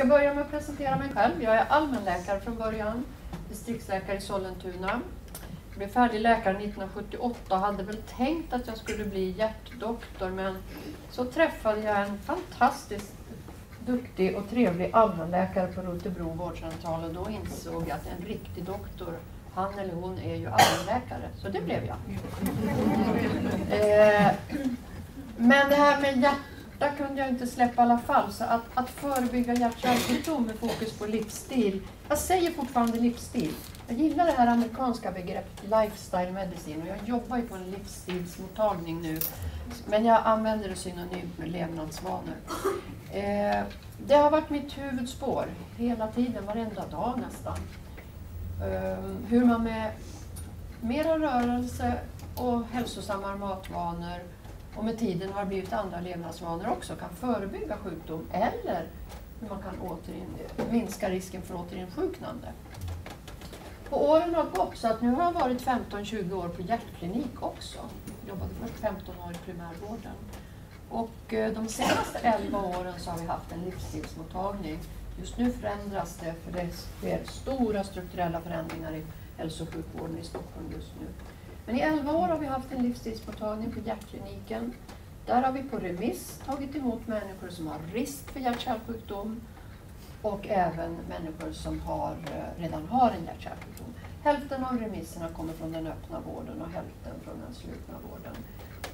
ska börja med att presentera mig själv. Jag är allmänläkare från början, distriktsläkare i Sollentuna. Jag blev färdig läkare 1978 och hade väl tänkt att jag skulle bli hjärtdoktor men så träffade jag en fantastiskt duktig och trevlig allmänläkare på Rotebro vårdcentral och då insåg jag att en riktig doktor, han eller hon är ju allmänläkare. Så det blev jag. Eh, men det här med hjärta kunde jag inte släppa i alla fall. Så att, att förebygga hjärt-kärlsjukdom med fokus på livsstil. Jag säger fortfarande livsstil. Jag gillar det här amerikanska begreppet lifestyle medicine och jag jobbar ju på en livsstilsmottagning nu. Men jag använder det synonymt med levnadsvanor. Eh, det har varit mitt huvudspår hela tiden, varenda dag nästan. Eh, hur man med mera rörelse och hälsosammare matvanor och med tiden har det blivit andra levnadsvanor också kan förebygga sjukdom eller hur man kan återin, minska risken för återinsjuknande. Och åren har gått så att nu har jag varit 15-20 år på hjärtklinik också. Jag jobbade först 15 år i primärvården. Och eh, de senaste 11 åren så har vi haft en livsstilsmottagning. Just nu förändras det för det sker stora strukturella förändringar i hälso och sjukvården i Stockholm just nu. Men i 11 år har vi haft en livsstilsmottagning på hjärtkliniken. Där har vi på remiss tagit emot människor som har risk för hjärt-kärlsjukdom och även människor som har, eh, redan har en hjärt-kärlsjukdom. Hälften av remisserna kommer från den öppna vården och hälften från den slutna vården.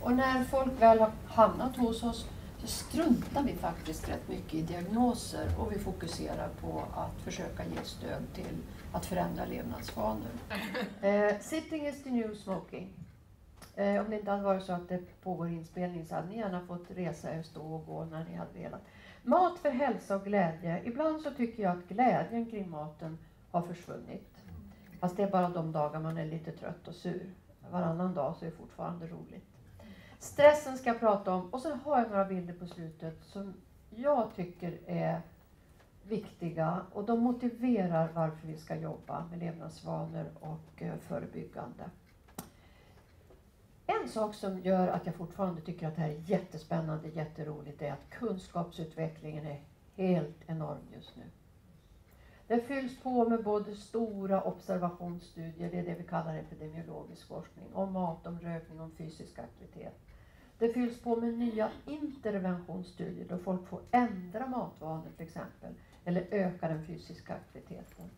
Och när folk väl har hamnat hos oss så struntar vi faktiskt rätt mycket i diagnoser och vi fokuserar på att försöka ge stöd till att förändra levnadsvanor. Eh, sitting is the new smoking. Eh, om det inte hade varit så att det pågår inspelning så hade ni gärna fått resa er, stå och gå när ni hade velat. Mat för hälsa och glädje. Ibland så tycker jag att glädjen kring maten har försvunnit. Fast det är bara de dagar man är lite trött och sur. Varannan dag så är det fortfarande roligt. Stressen ska jag prata om och sen har jag några bilder på slutet som jag tycker är viktiga och de motiverar varför vi ska jobba med levnadsvanor och eh, förebyggande. En sak som gör att jag fortfarande tycker att det här är jättespännande, jätteroligt, är att kunskapsutvecklingen är helt enorm just nu. Det fylls på med både stora observationsstudier, det är det vi kallar epidemiologisk forskning, om mat, om rökning, om fysisk aktivitet. Det fylls på med nya interventionsstudier då folk får ändra matvanor till exempel, eller öka den fysiska aktiviteten.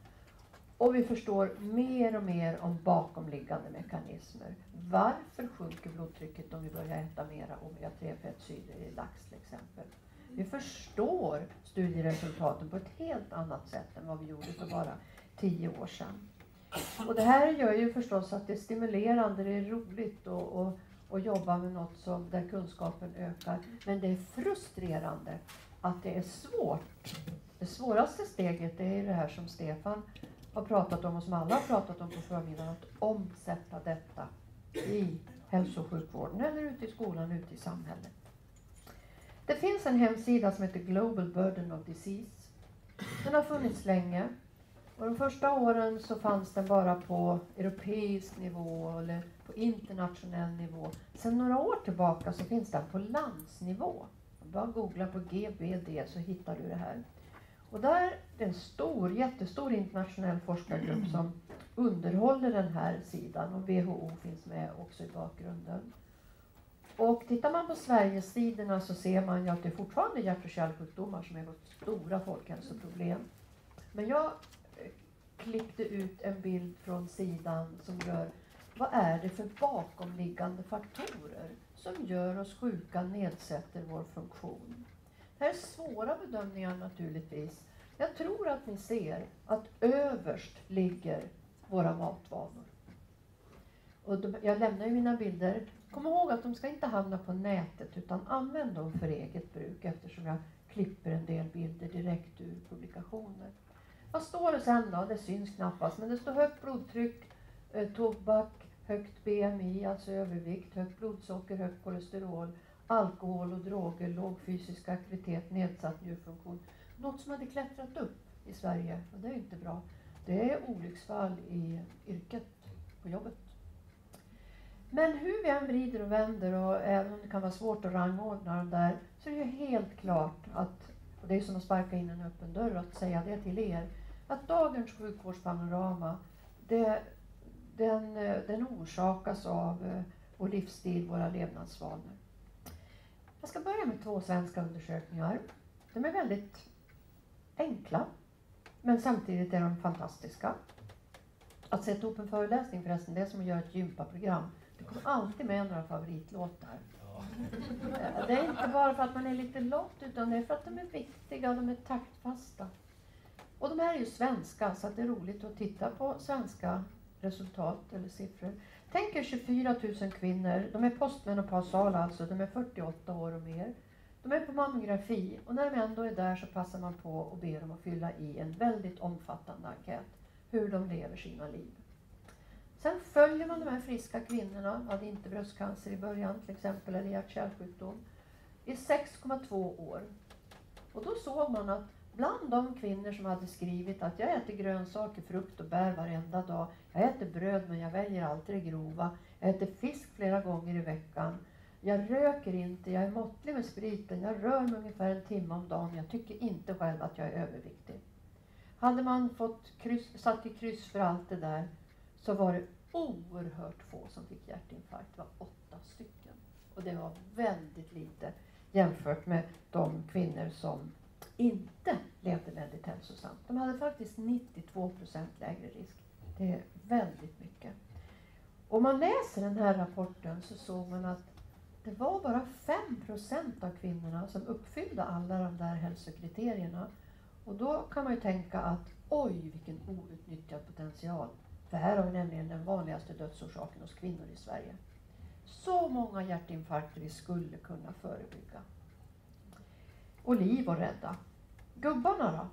Och vi förstår mer och mer om bakomliggande mekanismer. Varför sjunker blodtrycket om vi börjar äta mera omega-3 fettsyror i lax till exempel? Vi förstår studieresultaten på ett helt annat sätt än vad vi gjorde för bara tio år sedan. Och det här gör ju förstås att det är stimulerande, det är roligt och, och, och jobba med något som, där kunskapen ökar. Men det är frustrerande att det är svårt. Det svåraste steget är det här som Stefan har pratat om och som alla har pratat om på förmiddagen, att omsätta detta i hälso och sjukvården eller ute i skolan, ute i samhället. Det finns en hemsida som heter Global Burden of Disease. Den har funnits länge. Och de första åren så fanns den bara på europeisk nivå eller på internationell nivå. Sedan några år tillbaka så finns den på landsnivå. Bara googla på GBD så hittar du det här. Och där är det en stor, jättestor internationell forskargrupp som underhåller den här sidan och WHO finns med också i bakgrunden. Och tittar man på Sverigesidorna så ser man ju att det är fortfarande hjärt och kärlsjukdomar som är vårt stora folkhälsoproblem. Men jag eh, klippte ut en bild från sidan som rör vad är det för bakomliggande faktorer som gör oss sjuka, nedsätter vår funktion. Det här är svåra bedömningar naturligtvis. Jag tror att ni ser att överst ligger våra matvanor. Och de, jag lämnar ju mina bilder. Kom ihåg att de ska inte hamna på nätet utan använd dem för eget bruk eftersom jag klipper en del bilder direkt ur publikationer. Vad står det sen då? Det syns knappast, men det står högt blodtryck, eh, tobak, högt BMI, alltså övervikt, högt blodsocker, högt kolesterol, alkohol och droger, låg fysisk aktivitet, nedsatt njurfunktion. Något som hade klättrat upp i Sverige, och det är inte bra, det är olycksfall i yrket, på jobbet. Men hur vi än vrider och vänder och även om det kan vara svårt att rangordna de där så är det ju helt klart att Och det är som att sparka in en öppen dörr att säga det till er. Att dagens sjukvårdspanorama, det, den, den orsakas av eh, vår livsstil, våra levnadsvanor. Jag ska börja med två svenska undersökningar. De är väldigt enkla, men samtidigt är de fantastiska. Att sätta ihop en föreläsning förresten, det är som att göra ett gympaprogram. Det kommer alltid med några favoritlåtar. Det är inte bara för att man är lite lat, utan det är för att de är viktiga och de är taktfasta. Och de här är ju svenska, så det är roligt att titta på svenska resultat eller siffror. Tänk er 24 000 kvinnor, de är postmenopausala alltså, de är 48 år och mer. De är på mammografi och när de ändå är där så passar man på och ber dem att fylla i en väldigt omfattande enkät. Hur de lever sina liv. Sen följer man de här friska kvinnorna, hade inte bröstcancer i början till exempel, eller hjärt-kärlsjukdom, i 6,2 år. Och då såg man att bland de kvinnor som hade skrivit att jag äter grönsaker, frukt och bär varenda dag. Jag äter bröd men jag väljer alltid det grova. Jag äter fisk flera gånger i veckan. Jag röker inte, jag är måttlig med spriten, jag rör mig ungefär en timme om dagen. Jag tycker inte själv att jag är överviktig. Hade man fått kryss, satt i kryss för allt det där så var det oerhört få som fick hjärtinfarkt. Det var åtta stycken. Och det var väldigt lite jämfört med de kvinnor som inte levde väldigt hälsosamt. De hade faktiskt 92 procent lägre risk. Det är väldigt mycket. Om man läser den här rapporten så såg man att det var bara 5 procent av kvinnorna som uppfyllde alla de där hälsokriterierna. Och då kan man ju tänka att oj, vilken outnyttjad potential. För här har vi nämligen den vanligaste dödsorsaken hos kvinnor i Sverige. Så många hjärtinfarkter vi skulle kunna förebygga. Och liv och rädda. Gubbarna då?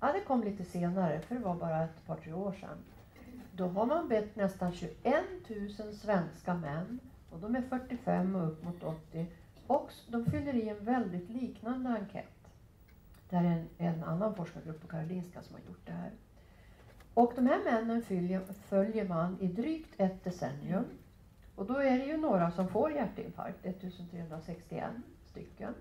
Ja, det kom lite senare, för det var bara ett par, tre år sedan. Då har man bett nästan 21 000 svenska män, och de är 45 och upp mot 80, och de fyller i en väldigt liknande enkät. Det är en, en annan forskargrupp på Karolinska som har gjort det här. Och de här männen följer, följer man i drygt ett decennium. Och då är det ju några som får hjärtinfarkt, 1361 stycken.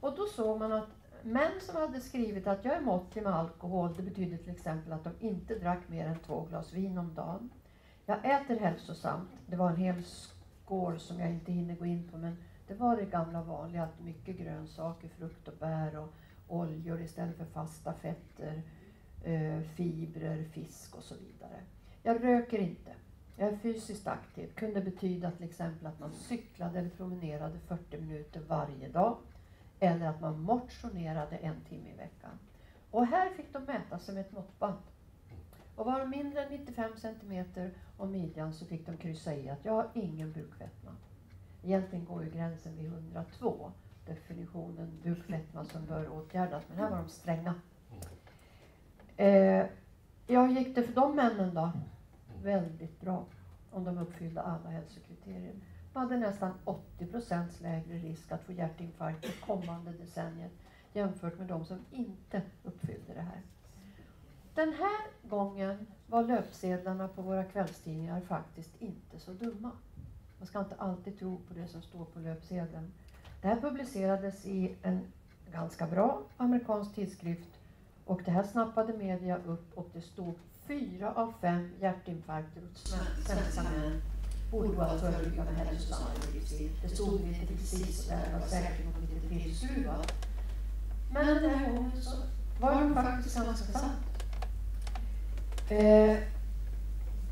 Och då såg man att män som hade skrivit att jag är måttlig med alkohol, det betyder till exempel att de inte drack mer än två glas vin om dagen. Jag äter hälsosamt. Det var en hel skål som jag inte hinner gå in på, men det var det gamla vanliga, att mycket grönsaker, frukt och bär och oljor istället för fasta fetter, eh, fibrer, fisk och så vidare. Jag röker inte. Jag är fysiskt aktiv. kunde betyda till exempel att man cyklade eller promenerade 40 minuter varje dag eller att man motionerade en timme i veckan. Och här fick de mäta sig med ett måttband. Och var de mindre än 95 centimeter om midjan så fick de kryssa i att jag har ingen bukfetma. Egentligen går ju gränsen vid 102, definitionen bukfetma som bör åtgärdas, men här var de stränga. Eh, ja, gick det för de männen då? Väldigt bra, om de uppfyllde alla hälsokriterier hade nästan 80 procents lägre risk att få hjärtinfarkt det kommande decenniet jämfört med de som inte uppfyllde det här. Den här gången var löpsedlarna på våra kvällstidningar faktiskt inte så dumma. Man ska inte alltid tro på det som står på löpsedeln. Det här publicerades i en ganska bra amerikansk tidskrift och det här snappade media upp och det stod fyra av fem hjärtinfarkter hos svenska män borde vara förebyggande hälsosamma hälsosammare livsstil. Det stod inte precis där, det var säkert något lite tillskruvat. Men den här gången så var de faktiskt ganska sant. Eh,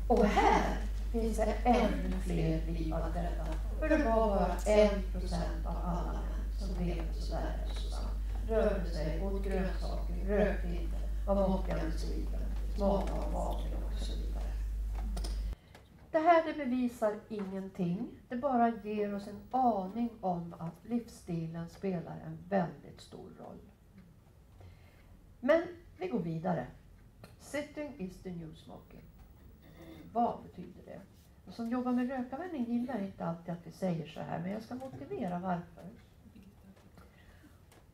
och här finns det ännu fler liv att rädda. För det var bara en procent av alla män som levde sådär hälsosamt. Rörde sig, åt grönsaker, rökte inte, var måttliga med spriten, smalna och vanliga. Det här det bevisar ingenting. Det bara ger oss en aning om att livsstilen spelar en väldigt stor roll. Men vi går vidare. Sitting is the new smoking. Vad betyder det? Som jobbar med rökavvänjning gillar inte alltid att vi säger så här, men jag ska motivera varför.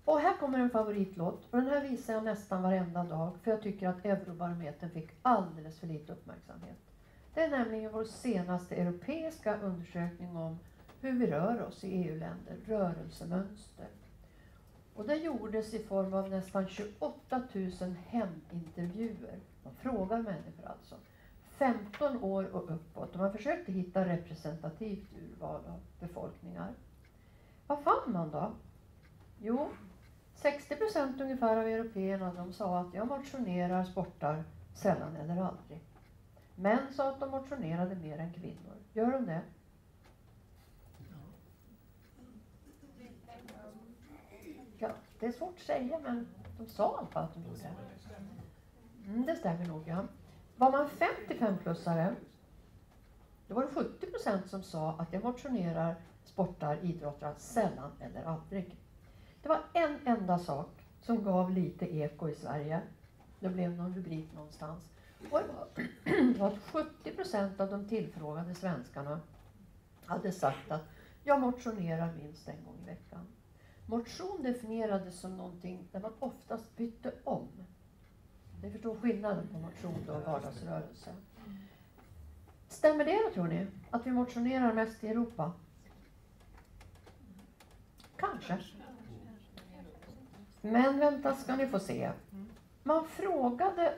Och här kommer en favoritlåt. Och den här visar jag nästan varenda dag, för jag tycker att Eurobarometern fick alldeles för lite uppmärksamhet. Det är nämligen vår senaste europeiska undersökning om hur vi rör oss i EU-länder, rörelsemönster. Och det gjordes i form av nästan 28 000 hemintervjuer. Man frågar människor alltså. 15 år och uppåt. Och man försökte hitta representativt urval av befolkningar. Vad fann man då? Jo, 60 procent ungefär av européerna de sa att jag motionerar, sportar sällan eller aldrig. Män sa att de motionerade mer än kvinnor. Gör de det? Ja, det är svårt att säga men de sa i alla fall att de gjorde det. Mm, det stämmer nog ja. Var man 55-plussare, då var det 70 procent som sa att jag motionerar, sportar, idrottar sällan eller aldrig. Det var en enda sak som gav lite eko i Sverige. Det blev någon rubrik någonstans. Var att 70 procent av de tillfrågade svenskarna hade sagt att jag motionerar minst en gång i veckan. Motion definierades som någonting där man oftast bytte om. Ni förstår skillnaden på motion och vardagsrörelse. Stämmer det då tror ni? Att vi motionerar mest i Europa? Kanske. Men vänta ska ni få se. Man frågade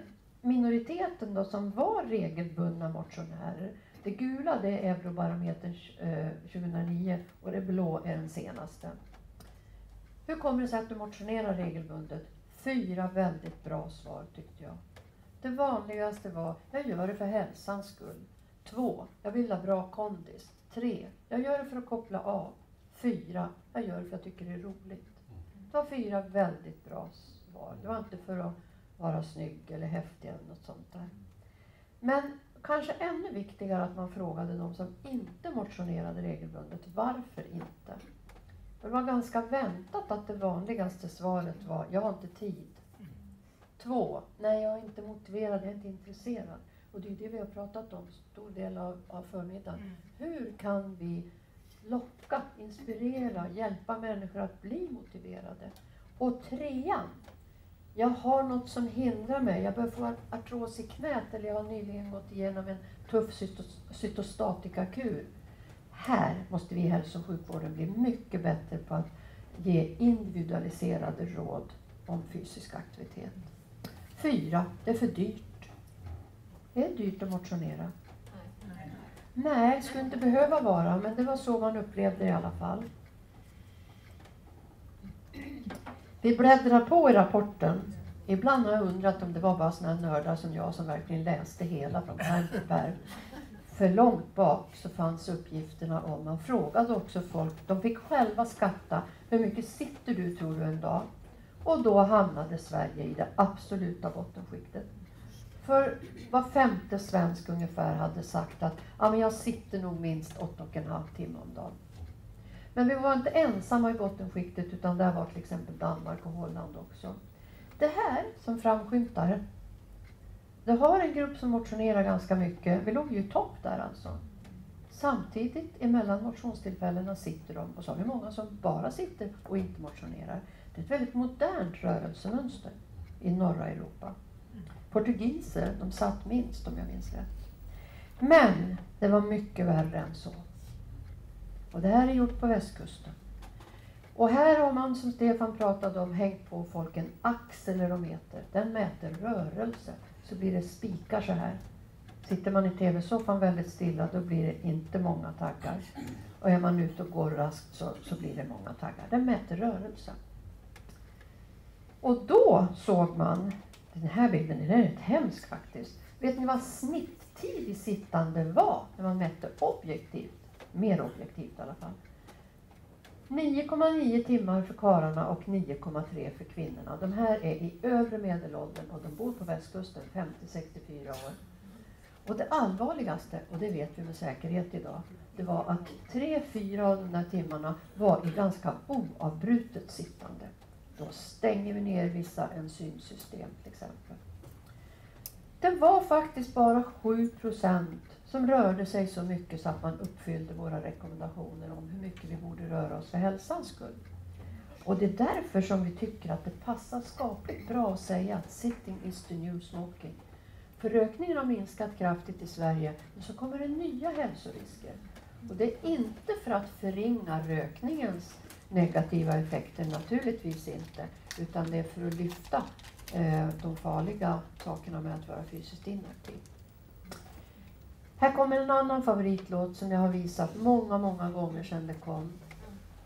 minoriteten då som var regelbundna motionärer. Det gula det är Eurobarometern eh, 2009 och det blå är den senaste. Hur kommer det sig att du motionerar regelbundet? Fyra väldigt bra svar tyckte jag. Det vanligaste var, jag gör det för hälsans skull. Två, jag vill ha bra kondis. Tre, jag gör det för att koppla av. Fyra, jag gör det för att jag tycker det är roligt. Det var fyra väldigt bra svar. Det var inte för att vara snygg eller häftig eller något sånt där. Men kanske ännu viktigare att man frågade de som inte motionerade regelbundet, varför inte? Det var ganska väntat att det vanligaste svaret var, jag har inte tid. Två, nej jag är inte motiverad, jag är inte intresserad. Och det är det vi har pratat om stor del av, av förmiddagen. Mm. Hur kan vi locka, inspirera, hjälpa människor att bli motiverade? Och trean, jag har något som hindrar mig. Jag börjar få artros i knät eller jag har nyligen gått igenom en tuff cytostatikakur. Här måste vi i hälso och sjukvården bli mycket bättre på att ge individualiserade råd om fysisk aktivitet. Fyra, det är för dyrt. Det är dyrt att motionera. Nej, Nej det skulle inte behöva vara, men det var så man upplevde det i alla fall. Vi bläddrar på i rapporten. Ibland har jag undrat om det var bara sådana nördar som jag som verkligen läste hela från pärm till pärm. För långt bak så fanns uppgifterna om, man frågade också folk, de fick själva skatta, hur mycket sitter du tror du en dag? Och då hamnade Sverige i det absoluta bottenskiktet. För var femte svensk ungefär hade sagt att ja, men jag sitter nog minst åtta och en halv timme om dagen. Men vi var inte ensamma i bottenskiktet utan där var till exempel Danmark och Holland också. Det här som framskymtar, det har en grupp som motionerar ganska mycket. Vi låg ju i topp där alltså. Samtidigt emellan motionstillfällena sitter de och så har vi många som bara sitter och inte motionerar. Det är ett väldigt modernt rörelsemönster i norra Europa. Portugiser, de satt minst om jag minns rätt. Men det var mycket värre än så. Och det här är gjort på västkusten. Och här har man, som Stefan pratade om, hängt på folk en accelerometer. Den mäter rörelse. Så blir det spikar så här. Sitter man i tv-soffan väldigt stilla, då blir det inte många taggar. Och är man ute och går raskt så, så blir det många taggar. Den mäter rörelse. Och då såg man, den här bilden den är rätt hemsk faktiskt. Vet ni vad snitttid i sittande var när man mätte objektivt? Mer objektivt i alla fall. 9,9 timmar för karlarna och 9,3 för kvinnorna. De här är i övre medelåldern och de bor på västkusten, 50-64 år. Och det allvarligaste, och det vet vi med säkerhet idag, det var att tre, fyra av de där timmarna var i ganska oavbrutet sittande. Då stänger vi ner vissa enzymsystem till exempel. Det var faktiskt bara 7 procent som rörde sig så mycket så att man uppfyllde våra rekommendationer om hur mycket vi borde röra oss för hälsans skull. Och det är därför som vi tycker att det passar skapligt bra att säga att sitting is the new smoking. För rökningen har minskat kraftigt i Sverige, men så kommer det nya hälsorisker. Och det är inte för att förringa rökningens negativa effekter, naturligtvis inte. Utan det är för att lyfta eh, de farliga sakerna med att vara fysiskt inaktiv. Här kommer en annan favoritlåt som jag har visat många, många gånger sedan det kom.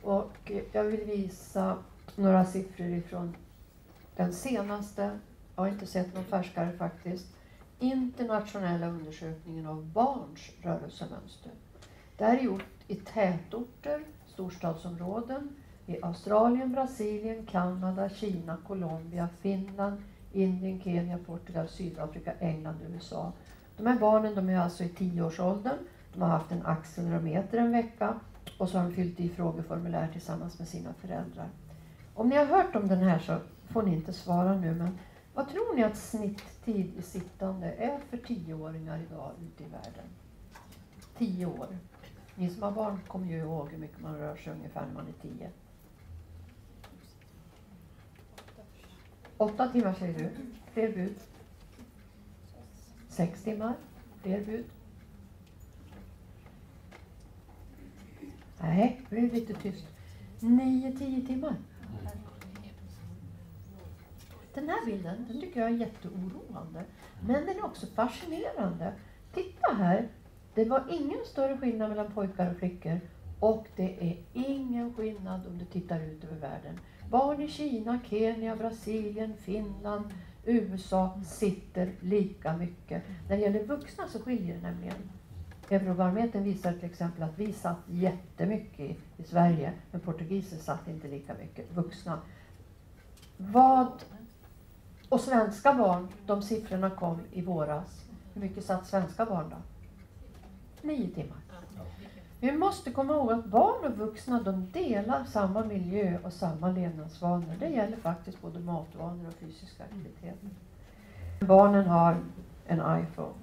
Och jag vill visa några siffror ifrån den senaste, jag har inte sett någon färskare faktiskt, internationella undersökningen av barns rörelsemönster. Det här är gjort i tätorter, storstadsområden, i Australien, Brasilien, Kanada, Kina, Colombia, Finland, Indien, Kenya, Portugal, Sydafrika, England, USA. De här barnen de är alltså i tioårsåldern. De har haft en accelerometer en vecka och så har de fyllt i frågeformulär tillsammans med sina föräldrar. Om ni har hört om den här så får ni inte svara nu, men vad tror ni att snitttid i sittande är för tioåringar idag ute i världen? Tio år. Ni som har barn kommer ju ihåg hur mycket man rör sig ungefär när man är tio. Åtta timmar säger du. Fler bud? Sex timmar? Fler bud? Nej, det är lite tyst. Nio, tio timmar. Den här bilden den tycker jag är jätteoroande. Men den är också fascinerande. Titta här. Det var ingen större skillnad mellan pojkar och flickor. Och det är ingen skillnad om du tittar ut över världen. Barn i Kina, Kenya, Brasilien, Finland, USA sitter lika mycket. När det gäller vuxna så skiljer det nämligen. Eurobarometern visar till exempel att vi satt jättemycket i, i Sverige, men portugiser satt inte lika mycket, vuxna. Vad och svenska barn, de siffrorna kom i våras. Hur mycket satt svenska barn då? Nio timmar. Vi måste komma ihåg att barn och vuxna de delar samma miljö och samma levnadsvanor. Det gäller faktiskt både matvanor och fysiska aktiviteter. Barnen har en iPhone.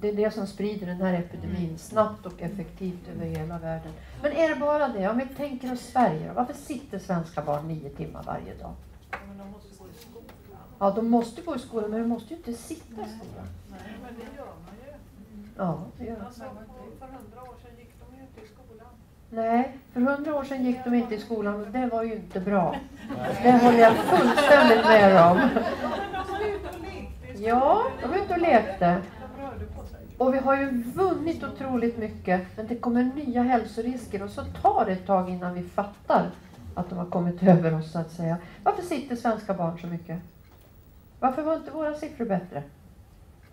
Det är det som sprider den här epidemin snabbt och effektivt över hela världen. Men är det bara det? Om vi tänker oss Sverige, varför sitter svenska barn nio timmar varje dag? Ja, de måste gå i skolan, men de måste ju inte sitta i skolan. Nej, men det gör man ju. Ja, det gör. Alltså, för hundra år sedan gick de ju inte i skolan. Nej, för hundra år sedan gick de inte i skolan och det var ju inte bra. Det håller jag fullständigt med om. Ja, de var ute och lekte. Och vi har ju vunnit otroligt mycket, men det kommer nya hälsorisker och så tar det ett tag innan vi fattar att de har kommit över oss så att säga. Varför sitter svenska barn så mycket? Varför var inte våra siffror bättre?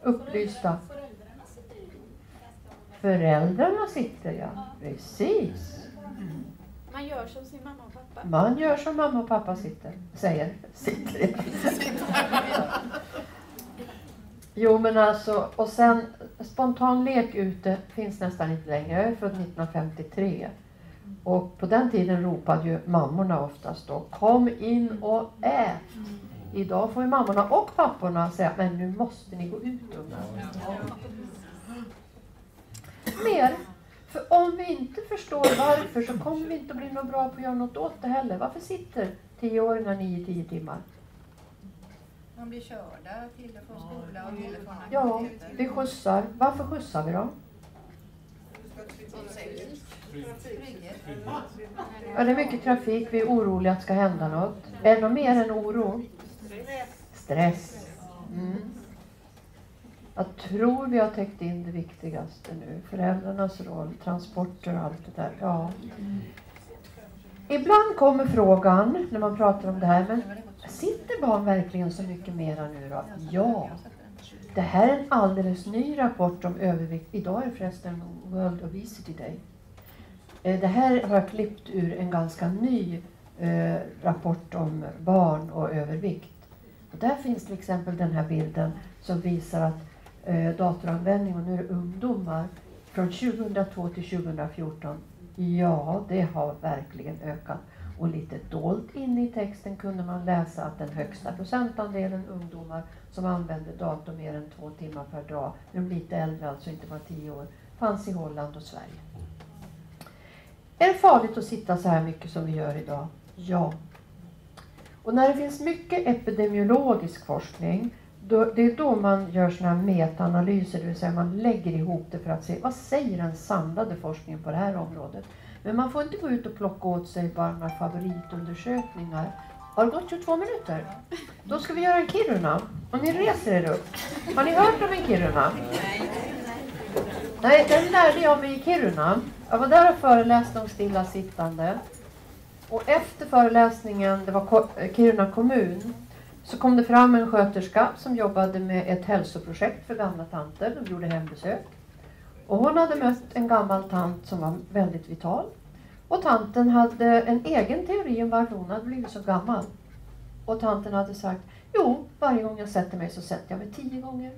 Upplysta. Föräldrarna sitter ju ganska många. Föräldrarna sitter ja, precis. Man gör som sin mamma och pappa. Man gör som mamma och pappa sitter, säger. Sitter ja. Jo men alltså, och sen spontan lek ute finns nästan inte längre. Jag är född 1953. Och på den tiden ropade ju mammorna oftast då, kom in och ät. Idag får ju mammorna och papporna säga, men nu måste ni gå ut ungar. Mer. För om vi inte förstår varför så kommer vi inte att bli något bra på att göra något åt det heller. Varför sitter tioåringar nio, tio timmar? De blir körda till och från skola och till och från Ja, vi skjutsar. Varför skjutsar vi dem? Ja, det är mycket trafik. Vi är oroliga att det ska hända något. Är det något mer än oro? Stress. Mm. Jag tror vi har täckt in det viktigaste nu. Föräldrarnas roll, transporter och allt det där. Ja. Ibland kommer frågan när man pratar om det här, men sitter barn verkligen så mycket mera nu då? Ja. Det här är en alldeles ny rapport om övervikt. Idag är förresten World Obesity Day. Eh, det här har jag klippt ur en ganska ny eh, rapport om barn och övervikt. Och där finns till exempel den här bilden som visar att eh, datoranvändning, och nu är det ungdomar, från 2002 till 2014, ja det har verkligen ökat. Och lite dolt inne i texten kunde man läsa att den högsta procentandelen ungdomar som använde dator mer än två timmar per dag, när de lite äldre, alltså inte bara tio år, fanns i Holland och Sverige. Är det farligt att sitta så här mycket som vi gör idag? Ja. Och när det finns mycket epidemiologisk forskning, då, det är då man gör såna här metaanalyser, det vill säga man lägger ihop det för att se vad säger den samlade forskningen på det här området. Men man får inte gå ut och plocka åt sig bara några favoritundersökningar. Har det gått 22 minuter? Då ska vi göra en Kiruna. Och ni reser er upp. Har ni hört om en Kiruna? Nej, den lärde jag mig i Kiruna. Jag var där och föreläste om stillasittande. Och efter föreläsningen, det var Kiruna kommun, så kom det fram en sköterska som jobbade med ett hälsoprojekt för gamla tanter. De gjorde hembesök. Och hon hade mött en gammal tant som var väldigt vital. Och tanten hade en egen teori om varför hon hade blivit så gammal. Och tanten hade sagt, jo, varje gång jag sätter mig så sätter jag mig tio gånger.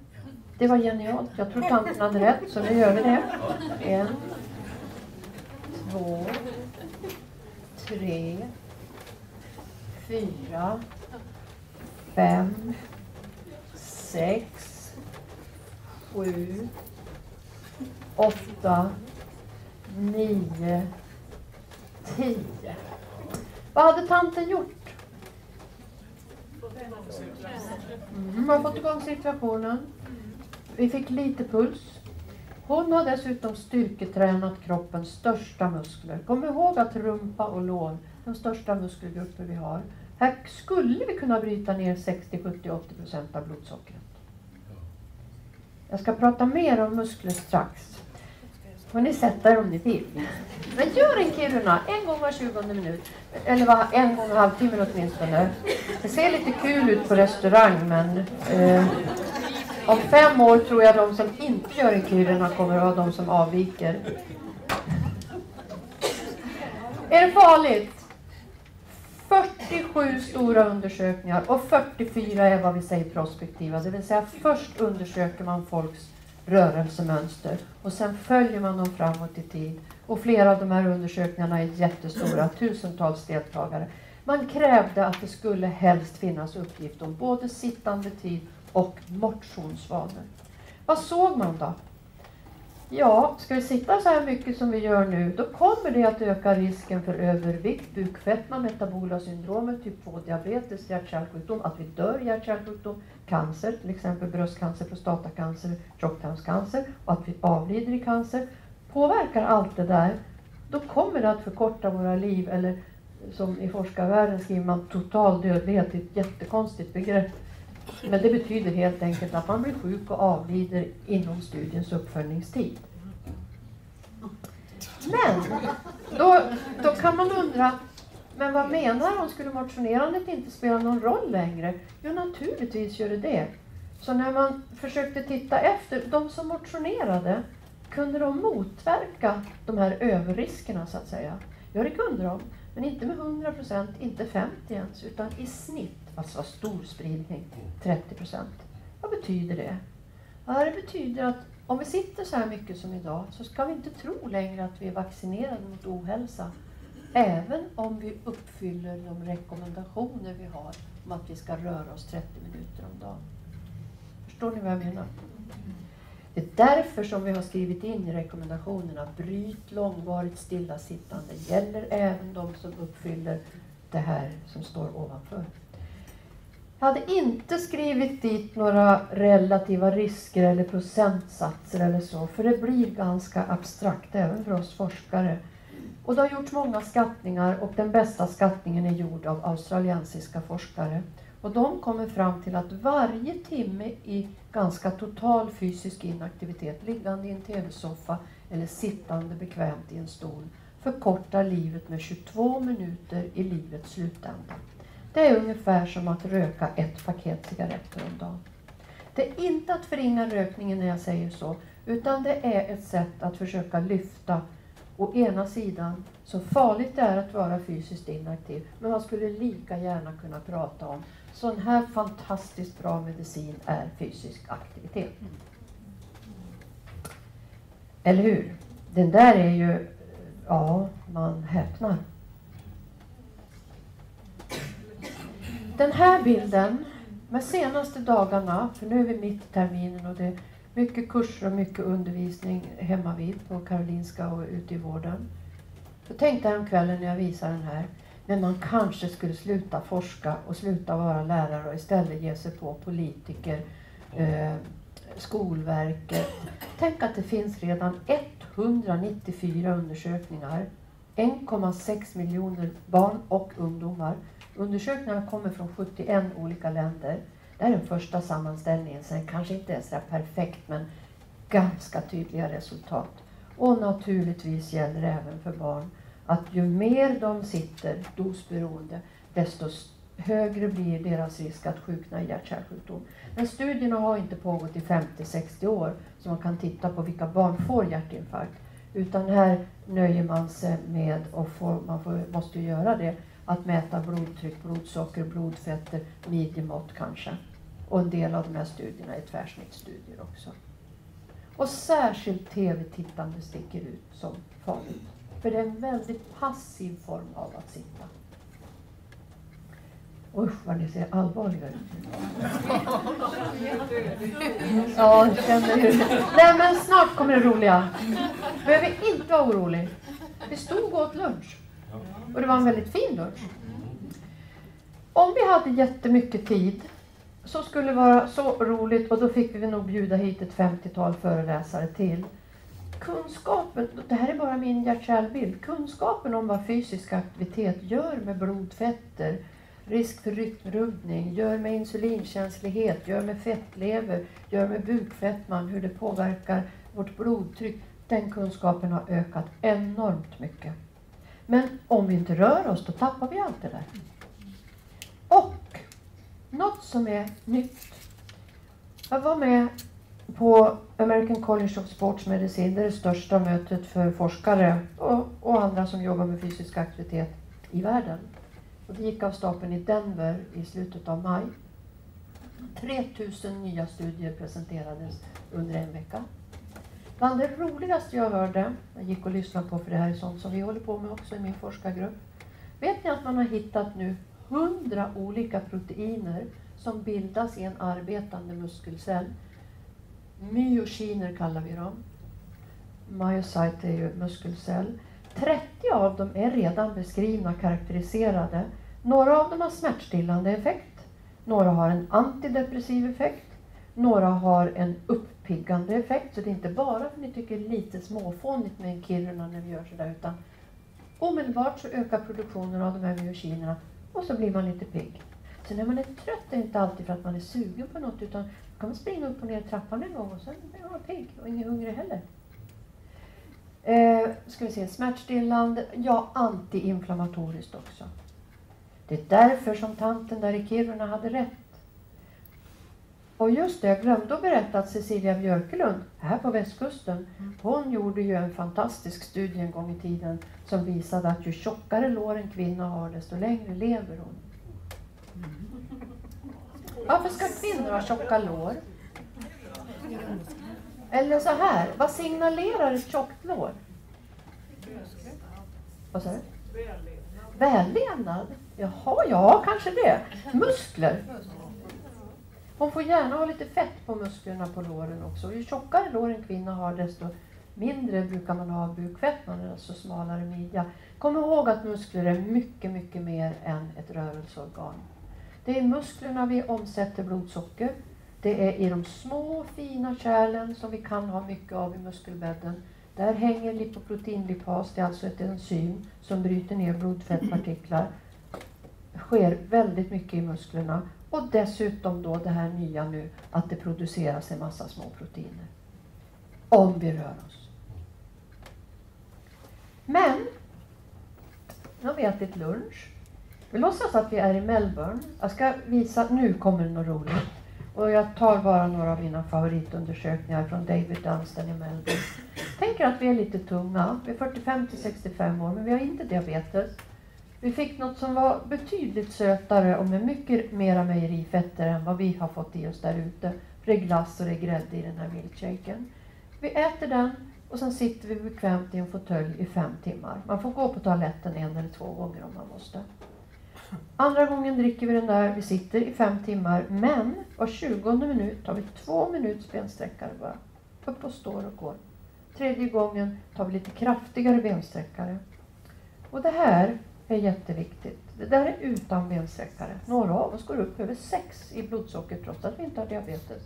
Det var genialt. Jag tror tanten hade rätt, så nu gör vi det. En, två, tre, fyra, fem, sex, sju, åtta, nio, tio. Vad hade tanten gjort? Mm, man har fått igång cirkulationen. Vi fick lite puls. Hon har dessutom styrketränat kroppens största muskler. Kom ihåg att rumpa och lår, de största muskelgrupper vi har. Här skulle vi kunna bryta ner 60, 70, 80 procent av blodsockret. Jag ska prata mer om muskler strax. får ni sätta er om ni vill. Men gör en Kiruna en gång var 20 minut. Eller var, en gång i halvtimmen åtminstone. Det ser lite kul ut på restaurang men eh, om fem år tror jag de som inte gör en Kiruna kommer att vara de som avviker. Är det farligt? 47 stora undersökningar och 44 är vad vi säger prospektiva. Det vill säga först undersöker man folks rörelsemönster och sen följer man dem framåt i tid. Och flera av de här undersökningarna är jättestora, tusentals deltagare. Man krävde att det skulle helst finnas uppgift om både sittande tid och motionsvanor. Vad såg man då? Ja, ska vi sitta så här mycket som vi gör nu, då kommer det att öka risken för övervikt, bukfetma, metabola syndromet, typ 2-diabetes, hjärt-kärlsjukdom, att vi dör i hjärt-kärlsjukdom, cancer, till exempel bröstcancer, prostatacancer, tjocktarmscancer och att vi avlider i cancer. Påverkar allt det där, då kommer det att förkorta våra liv, eller som i forskarvärlden skriver man total dödlighet, det är ett jättekonstigt begrepp. Men det betyder helt enkelt att man blir sjuk och avlider inom studiens uppföljningstid. Men då, då kan man undra, men vad menar de? Skulle motionerandet inte spela någon roll längre? Jo, naturligtvis gör det det. Så när man försökte titta efter, de som motionerade, kunde de motverka de här överriskerna så att säga? Ja, det kunde de. Men inte med 100 procent, inte 50 ens, utan i snitt, alltså stor spridning, 30 procent. Vad betyder det? Ja, det betyder att om vi sitter så här mycket som idag så ska vi inte tro längre att vi är vaccinerade mot ohälsa. Även om vi uppfyller de rekommendationer vi har om att vi ska röra oss 30 minuter om dagen. Förstår ni vad jag menar? Det är därför som vi har skrivit in i rekommendationerna bryt långvarigt stillasittande. gäller även de som uppfyller det här som står ovanför. Jag hade inte skrivit dit några relativa risker eller procentsatser eller så, för det blir ganska abstrakt även för oss forskare. Och det har gjorts många skattningar och den bästa skattningen är gjord av australiensiska forskare. Och de kommer fram till att varje timme i ganska total fysisk inaktivitet, liggande i en tv-soffa eller sittande bekvämt i en stol, förkortar livet med 22 minuter i livets slutända. Det är ungefär som att röka ett paket cigaretter om dagen. Det är inte att förringa rökningen när jag säger så, utan det är ett sätt att försöka lyfta å ena sidan så farligt det är att vara fysiskt inaktiv, men man skulle lika gärna kunna prata om sån här fantastiskt bra medicin är fysisk aktivitet. Eller hur? Den där är ju, ja, man häpnar. Den här bilden, de senaste dagarna, för nu är vi mitt i terminen och det är mycket kurser och mycket undervisning hemma vid på Karolinska och ute i vården. Så tänkte jag kvällen när jag visade den här, men man kanske skulle sluta forska och sluta vara lärare och istället ge sig på politiker, eh, Skolverket. Tänk att det finns redan 194 undersökningar 1,6 miljoner barn och ungdomar. Undersökningarna kommer från 71 olika länder. Det här är den första sammanställningen, sen kanske inte är så perfekt men ganska tydliga resultat. Och naturligtvis gäller det även för barn att ju mer de sitter dosberoende, desto högre blir deras risk att sjukna i hjärt-kärlsjukdom. Men studierna har inte pågått i 50-60 år, så man kan titta på vilka barn får hjärtinfarkt. Utan här nöjer man sig med, och får, man får, måste ju göra det, att mäta blodtryck, blodsocker, blodfetter, midjemått kanske. Och en del av de här studierna är tvärsnittsstudier också. Och särskilt tv-tittande sticker ut som farligt. För det är en väldigt passiv form av att sitta. Usch vad ni ser allvarliga ut. Ja, jag känner ju. Nej men snart kommer det roliga. Behöver inte vara orolig. Vi stod och åt lunch. Och det var en väldigt fin lunch. Om vi hade jättemycket tid så skulle det vara så roligt och då fick vi nog bjuda hit ett 50-tal föreläsare till. Kunskapen, det här är bara min hjärtkärlbild, Kunskapen om vad fysisk aktivitet gör med blodfetter, risk för rytmrubbning, gör med insulinkänslighet, gör med fettlever, gör med bukfettman, hur det påverkar vårt blodtryck. Den kunskapen har ökat enormt mycket. Men om vi inte rör oss, då tappar vi allt det där. Och något som är nytt. Jag var med på American College of Sports Medicine, det är det största mötet för forskare och, och andra som jobbar med fysisk aktivitet i världen. Och det gick av stapeln i Denver i slutet av maj. 3000 nya studier presenterades under en vecka. Bland det roligaste jag hörde, jag gick och lyssnade på för det här är sånt som vi håller på med också i min forskargrupp. Vet ni att man har hittat nu 100 olika proteiner som bildas i en arbetande muskelcell. Myokiner kallar vi dem. Myocyte är ju muskelcell. 30 av dem är redan beskrivna, karaktäriserade. Några av dem har smärtstillande effekt. Några har en antidepressiv effekt. Några har en upp uppiggande effekt. Så det är inte bara för att ni tycker det är lite småfånigt med en Kiruna när vi gör sådär. Utan omedelbart så ökar produktionen av de här myokinerna och så blir man lite pigg. Så när man är trött är det inte alltid för att man är sugen på något utan då kan man springa upp och ner trappan en gång och sen är man pigg och ingen hungrig heller. Eh, ska vi se, smärtstillande, ja antiinflammatoriskt också. Det är därför som tanten där i Kiruna hade rätt. Och just det, jag glömde att berätta att Cecilia Björkelund, här på västkusten, hon gjorde ju en fantastisk studie en gång i tiden som visade att ju tjockare lår en kvinna har, desto längre lever hon. Varför ska kvinnor ha tjocka lår? Eller så här, vad signalerar ett tjockt lår? Vad sa du? Vällevnad? Jaha, ja kanske det. Muskler. Hon får gärna ha lite fett på musklerna på låren också. Ju tjockare lår en kvinna har desto mindre brukar man ha bukfettman, alltså smalare midja. Kom ihåg att muskler är mycket, mycket mer än ett rörelseorgan. Det är i musklerna vi omsätter blodsocker. Det är i de små fina kärlen som vi kan ha mycket av i muskelbädden. Där hänger lipoproteinlipas, det är alltså ett enzym som bryter ner blodfettpartiklar. Det sker väldigt mycket i musklerna. Och dessutom då det här nya nu att det produceras en massa små proteiner. Om vi rör oss. Men, nu har vi ätit lunch. Vi låtsas att vi är i Melbourne. Jag ska visa, nu kommer det något roligt. Och jag tar bara några av mina favoritundersökningar från David Dunstan i Melbourne. Tänker att vi är lite tunga. Vi är 45 till 65 år, men vi har inte diabetes. Vi fick något som var betydligt sötare och med mycket mera mejerifetter än vad vi har fått i oss där ute. För det är glass och det är grädde i den här milkshaken. Vi äter den och sen sitter vi bekvämt i en fåtölj i fem timmar. Man får gå på toaletten en eller två gånger om man måste. Andra gången dricker vi den där, vi sitter i fem timmar, men var tjugonde minut tar vi två minuts bensträckare bara. Upp och står och går. Tredje gången tar vi lite kraftigare bensträckare. Och det här är jätteviktigt. Det där är utan bensträckare. Några av oss går upp över 6 i blodsocker trots att alltså vi inte har diabetes.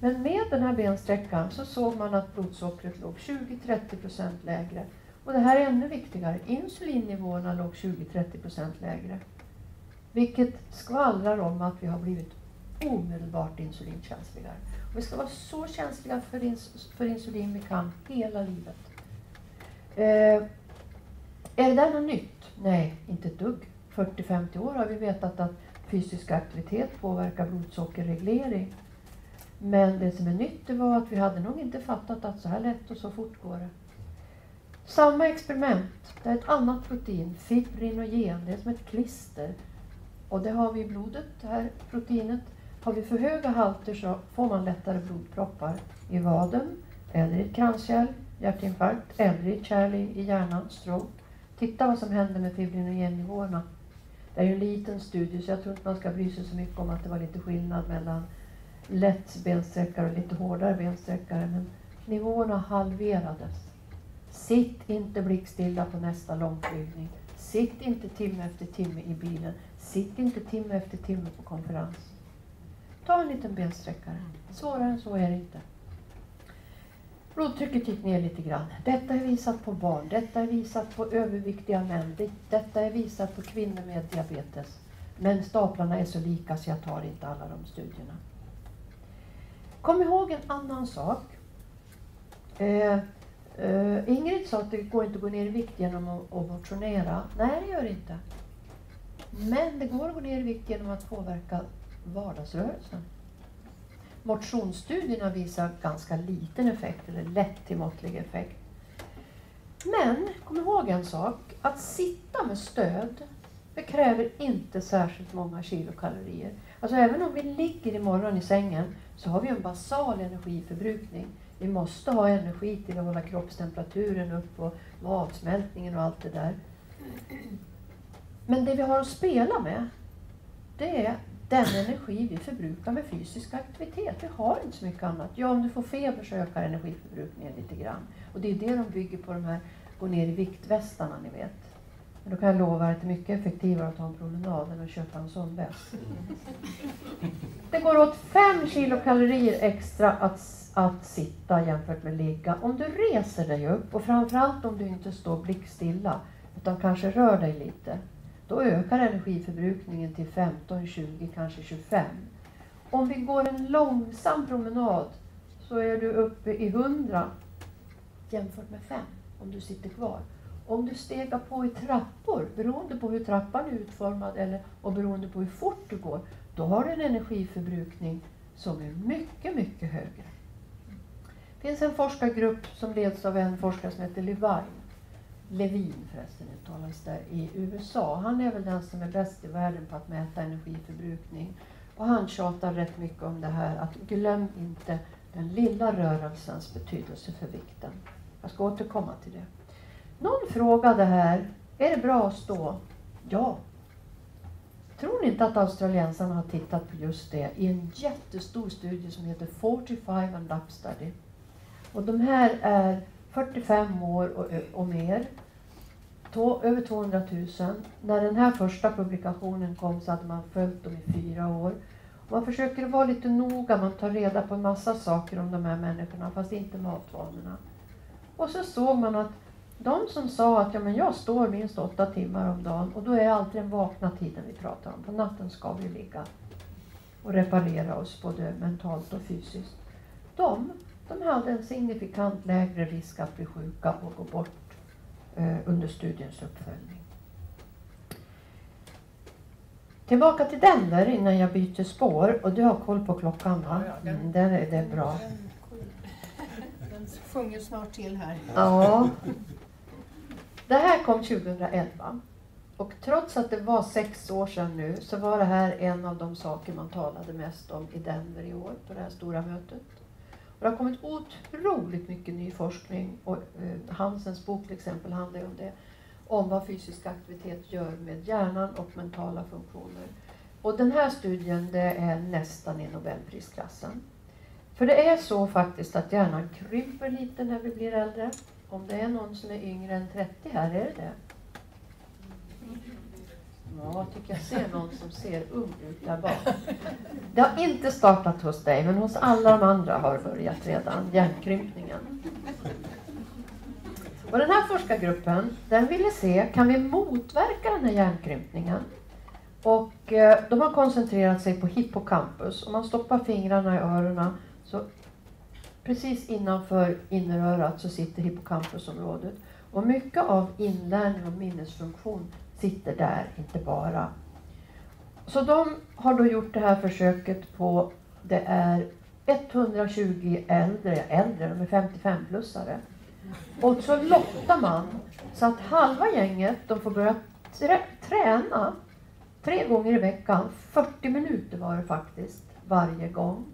Men med den här bensträckan så såg man att blodsockret låg 20-30 procent lägre. Och det här är ännu viktigare. Insulinnivåerna låg 20-30% lägre. Vilket skvallrar om att vi har blivit omedelbart insulinkänsligare. Och vi ska vara så känsliga för, ins för insulin vi kan hela livet. Eh, är det där något nytt? Nej, inte ett dugg. 40-50 år har vi vetat att fysisk aktivitet påverkar blodsockerreglering. Men det som är nytt det var att vi hade nog inte fattat att så här lätt och så fort går det. Samma experiment, det är ett annat protein, fibrinogen, det är som ett klister. Och det har vi i blodet, det här proteinet. Har vi för höga halter så får man lättare blodproppar i vaden, eller i ett kranskärl, hjärtinfarkt, eller i ett kärl i hjärnan, stroke. Titta vad som händer med fibrinogennivåerna. Det är ju en liten studie så jag tror inte man ska bry sig så mycket om att det var lite skillnad mellan lätt bensträckare och lite hårdare bensträckare. Men nivåerna halverades. Sitt inte blickstilla på nästa långflygning. Sitt inte timme efter timme i bilen. Sitt inte timme efter timme på konferens. Ta en liten bensträckare. Svårare än så är det inte. Blodtrycket gick ner lite grann. Detta är visat på barn. Detta är visat på överviktiga män. Detta är visat på kvinnor med diabetes. Men staplarna är så lika så jag tar inte alla de studierna. Kom ihåg en annan sak. Eh, eh, Ingrid sa att det går inte att gå ner i vikt genom att, att motionera. Nej, det gör det inte. Men det går att gå ner i vikt genom att påverka vardagsrörelsen. Motionsstudierna visar ganska liten effekt, eller lätt till måttlig effekt. Men kom ihåg en sak, att sitta med stöd, det kräver inte särskilt många kilokalorier. Alltså även om vi ligger imorgon i sängen så har vi en basal energiförbrukning. Vi måste ha energi till att hålla kroppstemperaturen upp och matsmältningen och allt det där. Men det vi har att spela med, det är den energi vi förbrukar med fysisk aktivitet. Vi har inte så mycket annat. Ja, om du får feber så ökar energiförbrukningen lite grann. Och det är det de bygger på de här gå ner i viktvästarna, ni vet. Men då kan jag lova att det är mycket effektivare att ta en promenad än att köpa en sån väst. Det går åt 5 kilokalorier extra att, att sitta jämfört med ligga. Om du reser dig upp och framförallt om du inte står blickstilla utan kanske rör dig lite. Då ökar energiförbrukningen till 15, 20, kanske 25. Om vi går en långsam promenad så är du uppe i 100 jämfört med 5 om du sitter kvar. Om du stegar på i trappor, beroende på hur trappan är utformad eller, och beroende på hur fort du går, då har du en energiförbrukning som är mycket, mycket högre. Det finns en forskargrupp som leds av en forskare som heter Levine. Levin förresten uttalas det i USA. Han är väl den som är bäst i världen på att mäta energiförbrukning. Och han tjatar rätt mycket om det här att glöm inte den lilla rörelsens betydelse för vikten. Jag ska återkomma till det. Någon frågade här, är det bra att stå? Ja. Tror ni inte att australiensarna har tittat på just det i en jättestor studie som heter 45 and Up Study. Och de här är 45 år och, och mer. To, över 200 000. När den här första publikationen kom så hade man följt dem i fyra år. Man försöker vara lite noga, man tar reda på en massa saker om de här människorna, fast inte matvanorna. Och så såg man att de som sa att ja, men jag står minst åtta timmar om dagen och då är alltid den vakna tiden vi pratar om. På natten ska vi ligga och reparera oss både mentalt och fysiskt. De de hade en signifikant lägre risk att bli sjuka och gå bort eh, under studiens uppföljning. Tillbaka till Denver innan jag byter spår. Och du har koll på klockan va? Mm, den är, det bra. Den sjunger snart till här. Ja. Det här kom 2011. Och trots att det var sex år sedan nu så var det här en av de saker man talade mest om i Denver i år på det här stora mötet. Och det har kommit otroligt mycket ny forskning och eh, Hansens bok till exempel handlar ju om det. Om vad fysisk aktivitet gör med hjärnan och mentala funktioner. Och den här studien det är nästan i Nobelprisklassen. För det är så faktiskt att hjärnan krymper lite när vi blir äldre. Om det är någon som är yngre än 30 här, är det det? Mm. Ja, jag tycker jag ser någon som ser ung ut där bak. Det har inte startat hos dig, men hos alla de andra har börjat redan, hjärnkrympningen. Och den här forskargruppen den ville se, kan vi motverka den här hjärnkrympningen? Och eh, de har koncentrerat sig på hippocampus. Om man stoppar fingrarna i öronen så precis innanför innerörat så sitter hippocampusområdet. Och mycket av inlärning och minnesfunktion sitter där, inte bara. Så de har då gjort det här försöket på, det är 120 äldre, äldre, de är 55-plussare. Och så lottar man så att halva gänget, de får börja träna tre gånger i veckan, 40 minuter var det faktiskt, varje gång.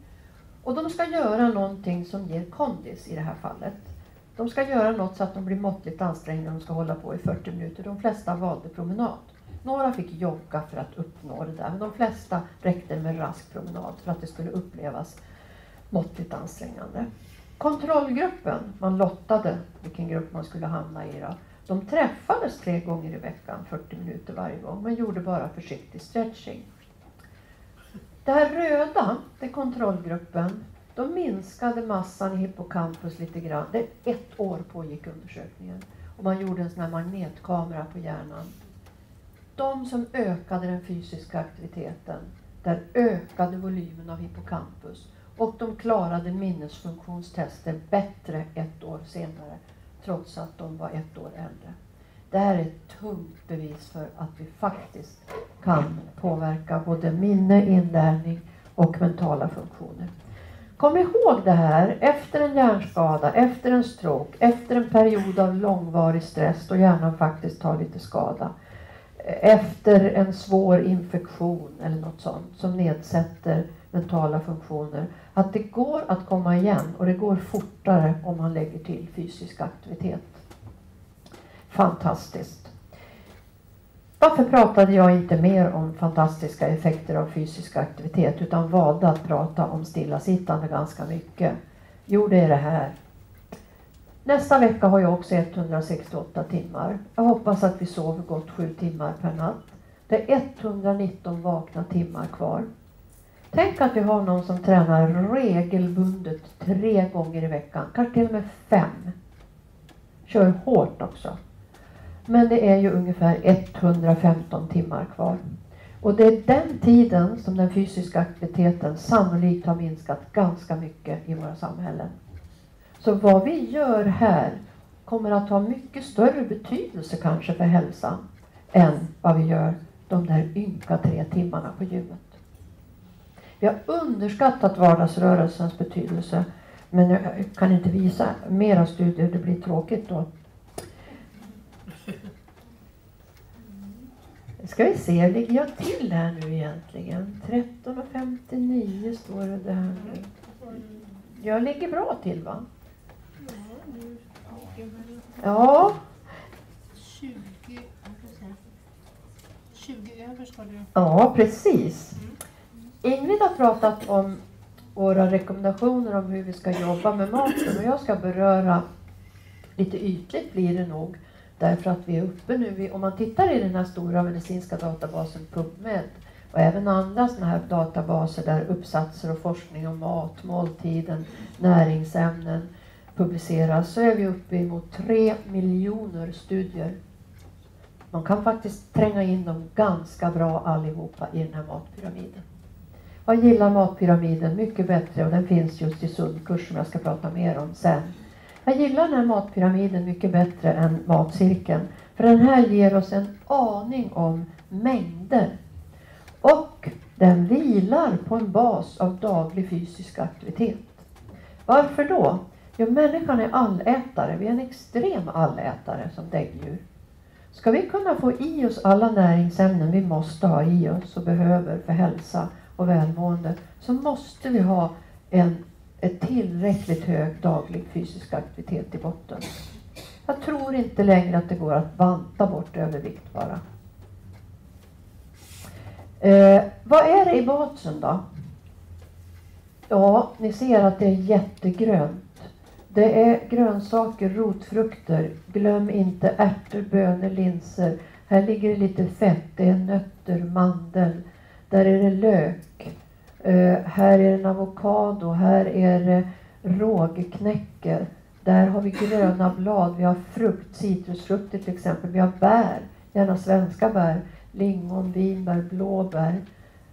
Och de ska göra någonting som ger kondis i det här fallet. De ska göra något så att de blir måttligt ansträngda och de ska hålla på i 40 minuter. De flesta valde promenad. Några fick jogga för att uppnå det där, men de flesta räckte med rask promenad för att det skulle upplevas måttligt ansträngande. Kontrollgruppen, man lottade vilken grupp man skulle hamna i. Då. De träffades tre gånger i veckan, 40 minuter varje gång, men gjorde bara försiktig stretching. Det här röda, det är kontrollgruppen, då minskade massan i hippocampus lite grann. Det ett år pågick undersökningen. Och man gjorde en sån här magnetkamera på hjärnan. De som ökade den fysiska aktiviteten, där ökade volymen av hippocampus. Och de klarade minnesfunktionstester bättre ett år senare, trots att de var ett år äldre. Det här är ett tungt bevis för att vi faktiskt kan påverka både minne, inlärning och mentala funktioner. Kom ihåg det här efter en hjärnskada, efter en stroke, efter en period av långvarig stress då hjärnan faktiskt tar lite skada. Efter en svår infektion eller något sånt som nedsätter mentala funktioner. Att det går att komma igen och det går fortare om man lägger till fysisk aktivitet. Fantastiskt. Varför pratade jag inte mer om fantastiska effekter av fysisk aktivitet utan valde att prata om stillasittande ganska mycket? Jo, det är det här. Nästa vecka har jag också 168 timmar. Jag hoppas att vi sover gott 7 timmar per natt. Det är 119 vakna timmar kvar. Tänk att vi har någon som tränar regelbundet tre gånger i veckan, kanske till och med fem. Kör hårt också. Men det är ju ungefär 115 timmar kvar. Och det är den tiden som den fysiska aktiviteten sannolikt har minskat ganska mycket i våra samhällen. Så vad vi gör här kommer att ha mycket större betydelse kanske för hälsan än vad vi gör de där ynka tre timmarna på gymmet. Vi har underskattat vardagsrörelsens betydelse men jag kan inte visa mera studier, det blir tråkigt då. Ska vi se, hur ligger jag till här nu egentligen? 13.59 står det där nu. Jag ligger bra till va? Ja. 20, 20 över ska du... Ja, precis. Ingrid har pratat om våra rekommendationer om hur vi ska jobba med maten och jag ska beröra lite ytligt blir det nog därför att vi är uppe nu. Om man tittar i den här stora medicinska databasen PubMed och även andra sådana här databaser där uppsatser och forskning om mat, måltiden, näringsämnen publiceras så är vi uppe emot tre miljoner studier. Man kan faktiskt tränga in dem ganska bra allihopa i den här matpyramiden. Jag gillar matpyramiden mycket bättre och den finns just i Sundkurs som jag ska prata mer om sen. Jag gillar den här matpyramiden mycket bättre än matcirkeln. För den här ger oss en aning om mängder. Och den vilar på en bas av daglig fysisk aktivitet. Varför då? Jo, människan är allätare. Vi är en extrem allätare som däggdjur. Ska vi kunna få i oss alla näringsämnen vi måste ha i oss och behöver för hälsa och välmående så måste vi ha en, en tillräckligt hög daglig fysisk aktivitet i botten. Jag tror inte längre att det går att banta bort övervikt bara. Eh, vad är det i basen då? Ja, ni ser att det är jättegrönt. Det är grönsaker, rotfrukter. Glöm inte ärtor, bönor, linser. Här ligger det lite fett. Det är nötter, mandel. Där är det lök. Eh, här är en avokado. Här är det rågknäcke. Där har vi gröna blad, vi har frukt, citrusfrukter till exempel, vi har bär, gärna svenska bär, lingon, vinbär, blåbär.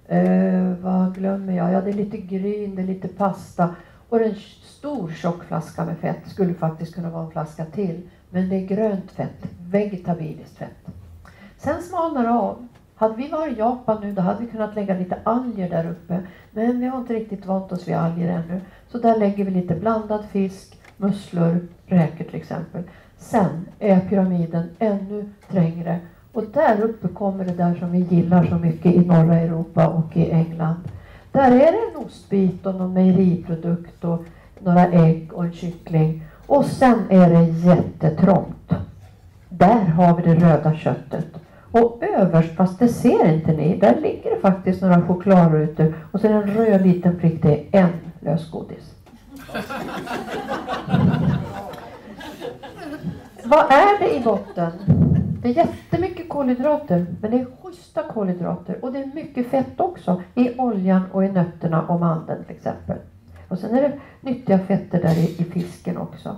Eh, vad glömmer jag? Ja, det är lite gryn, det är lite pasta och en stor tjock flaska med fett skulle faktiskt kunna vara en flaska till. Men det är grönt fett, vegetabiliskt fett. Sen smalnar det av. Hade vi varit i Japan nu då hade vi kunnat lägga lite alger där uppe. Men vi har inte riktigt vant oss vid alger ännu. Så där lägger vi lite blandad fisk, musslor, räkor till exempel. Sen är pyramiden ännu trängre. Och där uppe kommer det där som vi gillar så mycket i norra Europa och i England. Där är det en ostbit och någon mejeriprodukt och några ägg och en kyckling. Och sen är det jättetrångt. Där har vi det röda köttet. Och överst, fast det ser inte ni, där ligger det faktiskt några chokladrutor och så är det en röd liten prick, det är en lösgodis. Vad är det i botten? Det är jättemycket kolhydrater, men det är schyssta kolhydrater och det är mycket fett också i oljan och i nötterna och mandeln till exempel. Och sen är det nyttiga fetter där i, i fisken också.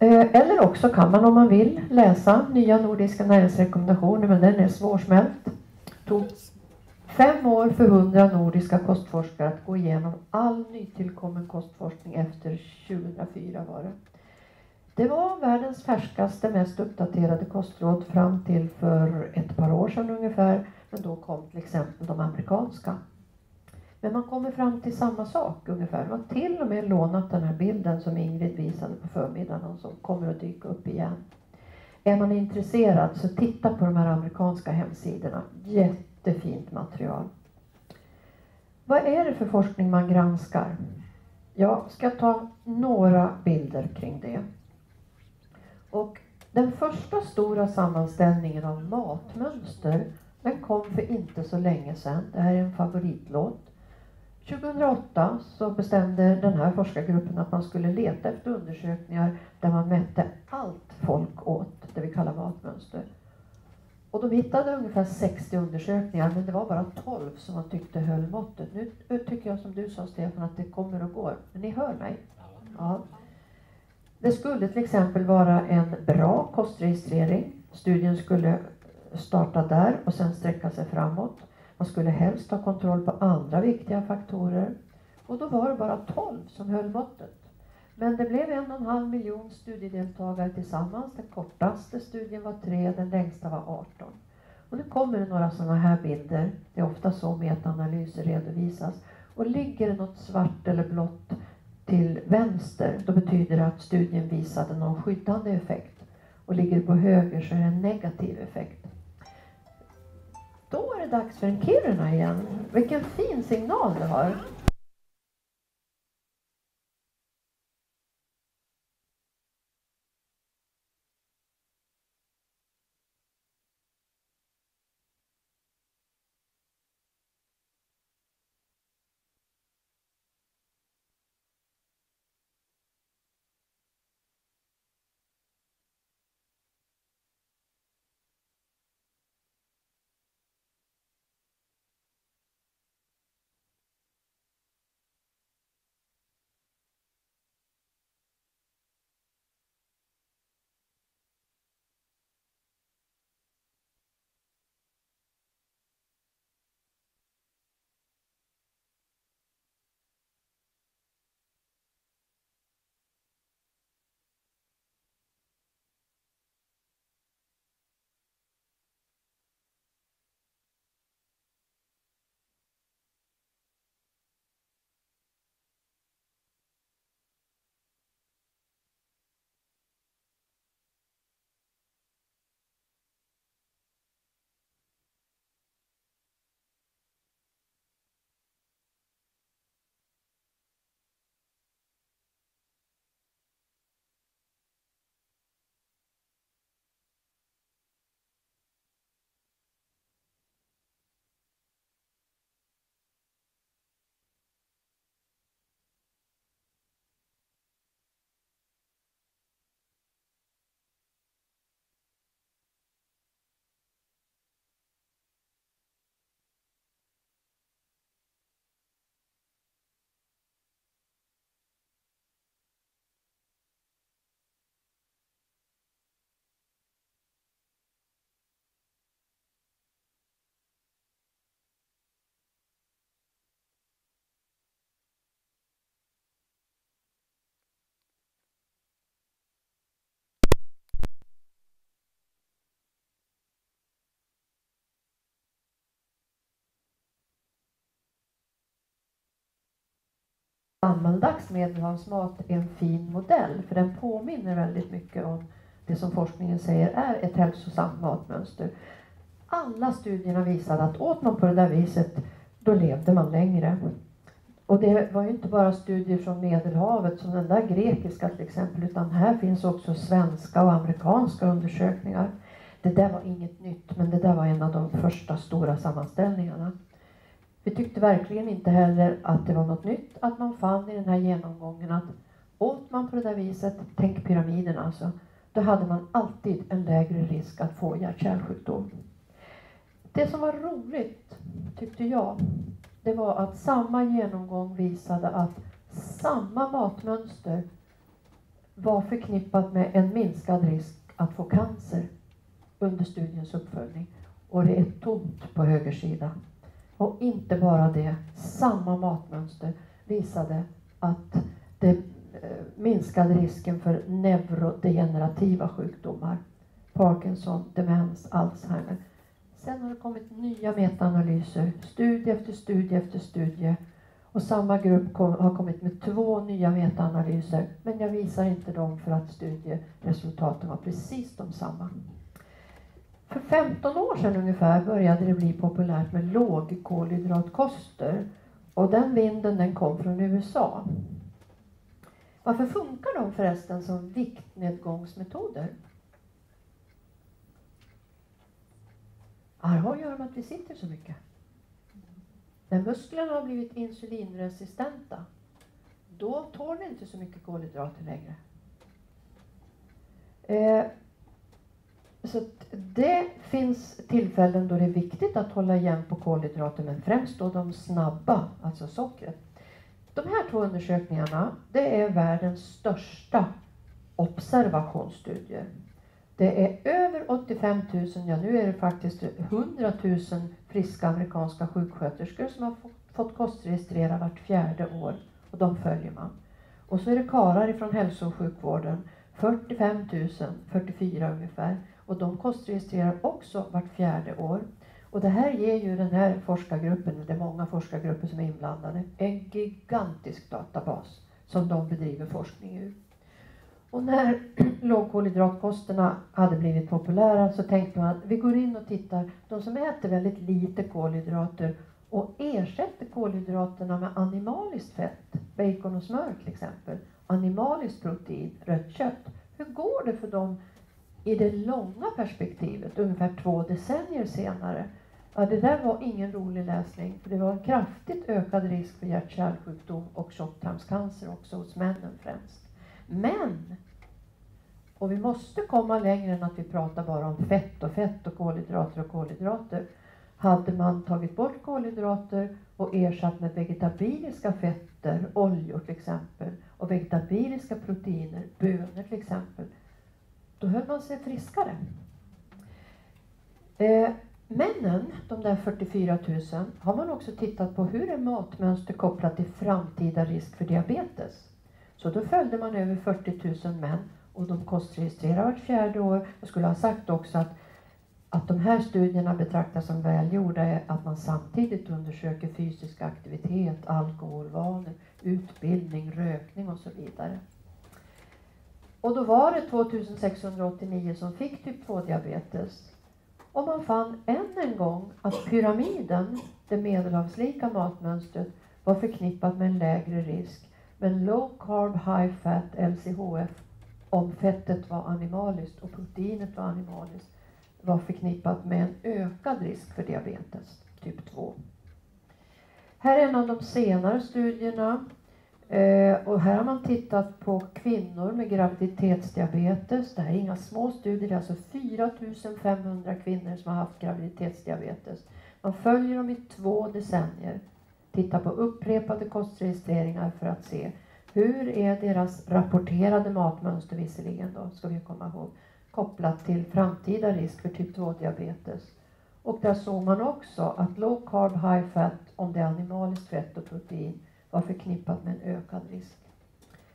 Eh, eller också kan man om man vill läsa nya nordiska näringsrekommendationer, men den är svårsmält. tog fem år för hundra nordiska kostforskare att gå igenom all nytillkommen kostforskning efter 2004 var det. Det var världens färskaste, mest uppdaterade kostråd fram till för ett par år sedan ungefär. Men då kom till exempel de amerikanska. Men man kommer fram till samma sak ungefär. Man har till och med lånat den här bilden som Ingrid visade på förmiddagen och som kommer att dyka upp igen. Är man intresserad så titta på de här amerikanska hemsidorna. Jättefint material. Vad är det för forskning man granskar? Jag ska ta några bilder kring det. Och den första stora sammanställningen av matmönster den kom för inte så länge sedan. Det här är en favoritlåt. 2008 så bestämde den här forskargruppen att man skulle leta efter undersökningar där man mätte allt folk åt, det vi kallar matmönster. Och de hittade ungefär 60 undersökningar men det var bara 12 som man tyckte höll måttet. Nu tycker jag som du sa Stefan att det kommer och går. Men ni hör mig? Ja. Det skulle till exempel vara en bra kostregistrering. Studien skulle starta där och sen sträcka sig framåt. Man skulle helst ha kontroll på andra viktiga faktorer. Och då var det bara 12 som höll måttet. Men det blev en och en halv miljon studiedeltagare tillsammans. Den kortaste studien var 3, den längsta var 18. Och nu kommer det några sådana här bilder. Det är ofta så metaanalyser redovisas. Och ligger det något svart eller blått till vänster, då betyder det att studien visade någon skyddande effekt. Och ligger det på höger så är det en negativ effekt. Är det dags för en Kiruna igen. Vilken fin signal du har. Gammaldags medelhavsmat är en fin modell för den påminner väldigt mycket om det som forskningen säger är ett hälsosamt matmönster. Alla studierna visade att åt man på det där viset, då levde man längre. Och det var ju inte bara studier från Medelhavet som den där grekiska till exempel, utan här finns också svenska och amerikanska undersökningar. Det där var inget nytt, men det där var en av de första stora sammanställningarna. Vi tyckte verkligen inte heller att det var något nytt att man fann i den här genomgången att åt man på det där viset, tänk pyramiden alltså, då hade man alltid en lägre risk att få hjärt-kärlsjukdom. Det som var roligt, tyckte jag, det var att samma genomgång visade att samma matmönster var förknippat med en minskad risk att få cancer under studiens uppföljning. Och det är tomt på höger sida. Och inte bara det, samma matmönster visade att det eh, minskade risken för neurodegenerativa sjukdomar. Parkinson, demens, Alzheimer. Sen har det kommit nya metaanalyser, studie efter studie efter studie. Och samma grupp kom, har kommit med två nya metaanalyser, men jag visar inte dem för att studieresultaten var precis de samma. För 15 år sedan ungefär började det bli populärt med lågkolhydratkoster. Och den vinden den kom från USA. Varför funkar de förresten som viktnedgångsmetoder? Det har att göra med att vi sitter så mycket. När musklerna har blivit insulinresistenta, då tål vi inte så mycket kolhydrater längre. Eh, så det finns tillfällen då det är viktigt att hålla igen på kolhydrater, men främst då de snabba, alltså sockret. De här två undersökningarna, det är världens största observationsstudier. Det är över 85 000, ja nu är det faktiskt 100 000 friska amerikanska sjuksköterskor som har fått kostregistrera vart fjärde år och de följer man. Och så är det karlar ifrån hälso och sjukvården, 45 000, 44 ungefär, och de kostregistrerar också vart fjärde år. Och det här ger ju den här forskargruppen, det är många forskargrupper som är inblandade, en gigantisk databas som de bedriver forskning ur. Och när lågkolhydratkosterna hade blivit populära så tänkte man att vi går in och tittar, de som äter väldigt lite kolhydrater och ersätter kolhydraterna med animaliskt fett, bacon och smör till exempel, animaliskt protein, rött kött. Hur går det för dem i det långa perspektivet, ungefär två decennier senare? Ja, det där var ingen rolig läsning, för det var en kraftigt ökad risk för hjärt-kärlsjukdom och tjocktarmscancer också hos männen främst. Men, och vi måste komma längre än att vi pratar bara om fett och fett och kolhydrater och kolhydrater. Hade man tagit bort kolhydrater och ersatt med vegetabiliska fetter, oljor till exempel, och vegetabiliska proteiner, bönor till exempel, då höll man sig friskare. Eh, männen, de där 44 000, har man också tittat på hur är matmönster kopplat till framtida risk för diabetes. Så då följde man över 40 000 män och de kostregistrerar vart fjärde år. Jag skulle ha sagt också att, att de här studierna betraktas som välgjorda är att man samtidigt undersöker fysisk aktivitet, alkoholvanor, utbildning, rökning och så vidare. Och då var det 2689 som fick typ 2-diabetes. Och man fann än en gång att pyramiden, det medelhavslika matmönstret, var förknippat med en lägre risk men low carb, high fat, LCHF, om fettet var animaliskt och proteinet var animaliskt, var förknippat med en ökad risk för diabetes typ 2. Här är en av de senare studierna. Eh, och här har man tittat på kvinnor med graviditetsdiabetes. Det här är inga små studier, det är alltså 4500 kvinnor som har haft graviditetsdiabetes. Man följer dem i två decennier Tittar på upprepade kostregistreringar för att se hur är deras rapporterade matmönster visserligen då, ska vi komma ihåg, kopplat till framtida risk för typ 2-diabetes. Och där såg man också att low carb, high fat, om det är animaliskt fett och protein, var förknippat med en ökad risk.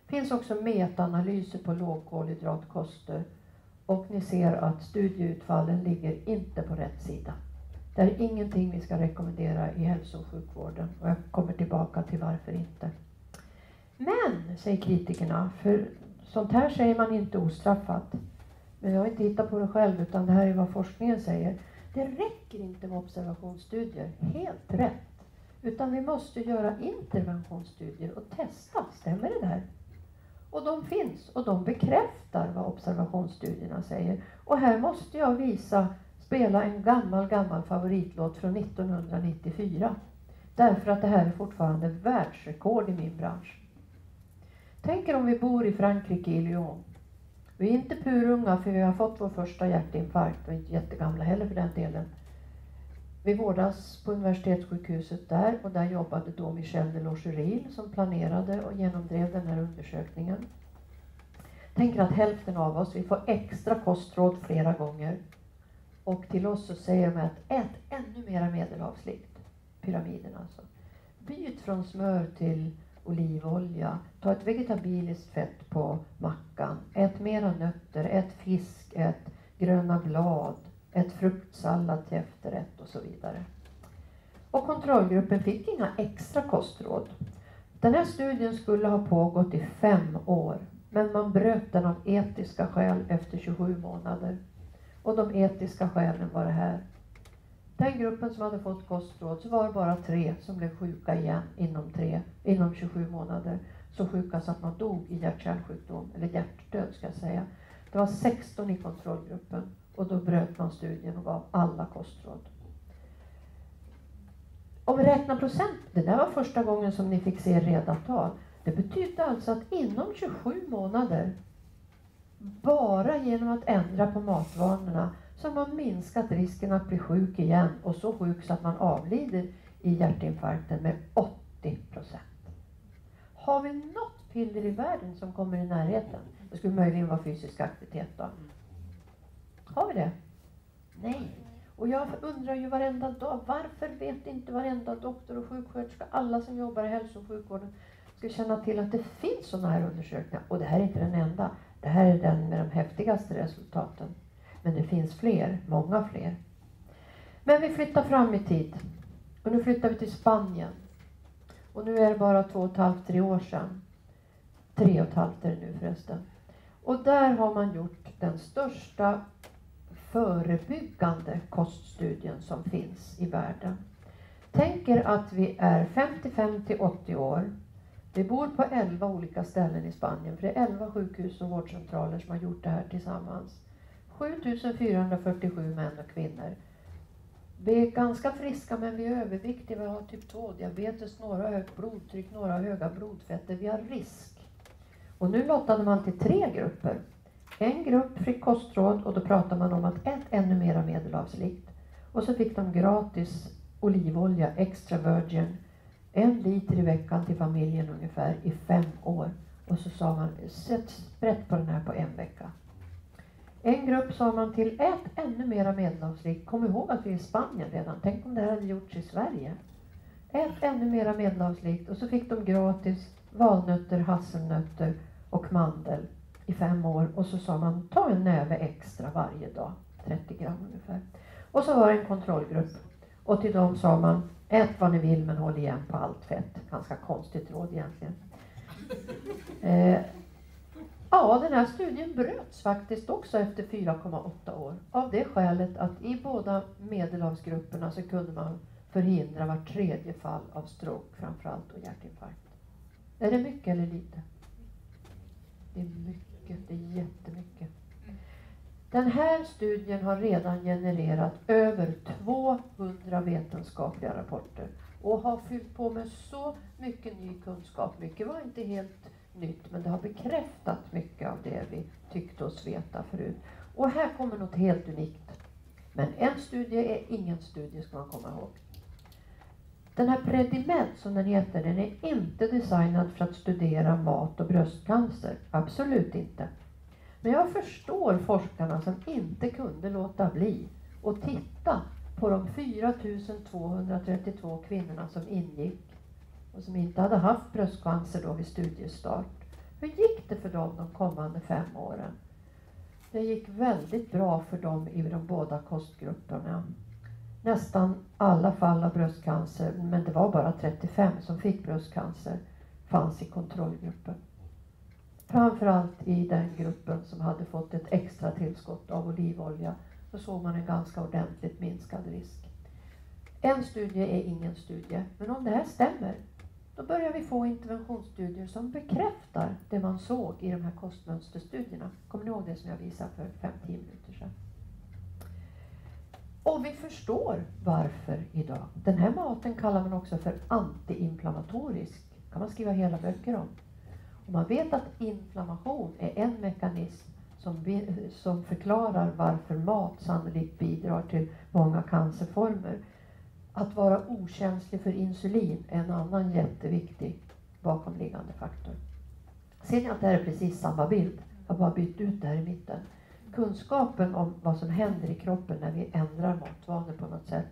Det finns också metaanalyser på lågkolhydratkoster och ni ser att studieutfallen ligger inte på rätt sida. Det är ingenting vi ska rekommendera i hälso och sjukvården och jag kommer tillbaka till varför inte. Men, säger kritikerna, för sånt här säger man inte ostraffat. Men jag har inte hittat på det själv, utan det här är vad forskningen säger. Det räcker inte med observationsstudier, helt rätt. Utan vi måste göra interventionsstudier och testa, stämmer det där? Och de finns och de bekräftar vad observationsstudierna säger. Och här måste jag visa, spela en gammal, gammal favoritlåt från 1994. Därför att det här är fortfarande världsrekord i min bransch. Tänk er om vi bor i Frankrike, i Lyon. Vi är inte purunga för vi har fått vår första hjärtinfarkt och inte jättegamla heller för den delen. Vi vårdas på universitetssjukhuset där och där jobbade då Michel de Logeril som planerade och genomdrev den här undersökningen. Tänker att hälften av oss, vi får extra kostråd flera gånger. Och till oss så säger de att ät ännu mera medelhavslikt. Pyramiden alltså. Byt från smör till olivolja. Ta ett vegetabiliskt fett på mackan. Ät mera nötter, ät fisk, ät gröna blad, ett fruktsallad till efterrätt och så vidare. Och kontrollgruppen fick inga extra kostråd. Den här studien skulle ha pågått i fem år, men man bröt den av etiska skäl efter 27 månader. Och de etiska skälen var det här. Den gruppen som hade fått kostråd så var det bara tre som blev sjuka igen inom, tre, inom 27 månader. Så sjuka så att man dog i hjärt-kärlsjukdom, eller hjärtdöd ska jag säga. Det var 16 i kontrollgruppen och då bröt man studien och gav alla kostråd. Om vi räknar procent, det där var första gången som ni fick se reda tal. Det betydde alltså att inom 27 månader, bara genom att ändra på matvanorna, så har man minskat risken att bli sjuk igen och så sjuk så att man avlider i hjärtinfarkten med 80 procent. Har vi något piller i världen som kommer i närheten? Det skulle möjligen vara fysisk aktivitet då. Har vi det? Nej. Och jag undrar ju varenda dag, varför vet inte varenda doktor och sjuksköterska, alla som jobbar i hälso och sjukvården, ska känna till att det finns sådana här undersökningar. Och det här är inte den enda. Det här är den med de häftigaste resultaten. Men det finns fler, många fler. Men vi flyttar fram i tid. Och nu flyttar vi till Spanien. Och nu är det bara två och ett halvt, tre år sedan. Tre och ett halvt är det nu förresten. Och där har man gjort den största förebyggande koststudien som finns i världen. Tänk er att vi är 55 till 80 år. Vi bor på 11 olika ställen i Spanien, för det är 11 sjukhus och vårdcentraler som har gjort det här tillsammans. 7447 män och kvinnor. Vi är ganska friska men vi är överviktiga, vi har typ 2 diabetes, några har högt blodtryck, några har höga blodfetter. Vi har risk. Och nu lottade man till tre grupper. En grupp fick kostråd och då pratade man om att ät ännu mera medelhavslikt. Och så fick de gratis olivolja, extra virgin, en liter i veckan till familjen ungefär i fem år. Och så sa man, sätt sprätt på den här på en vecka. En grupp sa man till, ät ännu mera medelhavslikt. Kom ihåg att vi är i Spanien redan. Tänk om det här hade gjorts i Sverige. Ät ännu mera medelhavslikt. Och så fick de gratis valnötter, hasselnötter och mandel i fem år. Och så sa man, ta en näve extra varje dag. 30 gram ungefär. Och så var det en kontrollgrupp. Och till dem sa man, ät vad ni vill men håll igen på allt fett. Ganska konstigt råd egentligen. Eh, Ja, den här studien bröts faktiskt också efter 4,8 år. Av det skälet att i båda medelhavsgrupperna så kunde man förhindra var tredje fall av stroke framförallt och hjärtinfarkt. Är det mycket eller lite? Det är mycket, det är jättemycket. Den här studien har redan genererat över 200 vetenskapliga rapporter och har fyllt på med så mycket ny kunskap. Mycket var inte helt nytt, men det har bekräftat mycket av det vi tyckte oss veta förut. Och här kommer något helt unikt. Men en studie är ingen studie, ska man komma ihåg. Den här Prediment som den heter, den är inte designad för att studera mat och bröstcancer. Absolut inte. Men jag förstår forskarna som inte kunde låta bli att titta på de 4232 kvinnorna som ingick och som inte hade haft bröstcancer då vid studiestart. Hur gick det för dem de kommande fem åren? Det gick väldigt bra för dem i de båda kostgrupperna. Nästan alla fall av bröstcancer, men det var bara 35 som fick bröstcancer. fanns i kontrollgruppen. Framförallt i den gruppen som hade fått ett extra tillskott av olivolja så såg man en ganska ordentligt minskad risk. En studie är ingen studie, men om det här stämmer då börjar vi få interventionsstudier som bekräftar det man såg i de här kostmönsterstudierna. Kommer ni ihåg det som jag visade för 5-10 minuter sedan? Och vi förstår varför idag. Den här maten kallar man också för antiinflammatorisk. kan man skriva hela böcker om. Och man vet att inflammation är en mekanism som, vi, som förklarar varför mat sannolikt bidrar till många cancerformer. Att vara okänslig för insulin är en annan jätteviktig bakomliggande faktor. Ser ni att det här är precis samma bild? Jag har bara bytt ut det här i mitten. Kunskapen om vad som händer i kroppen när vi ändrar matvanor på något sätt,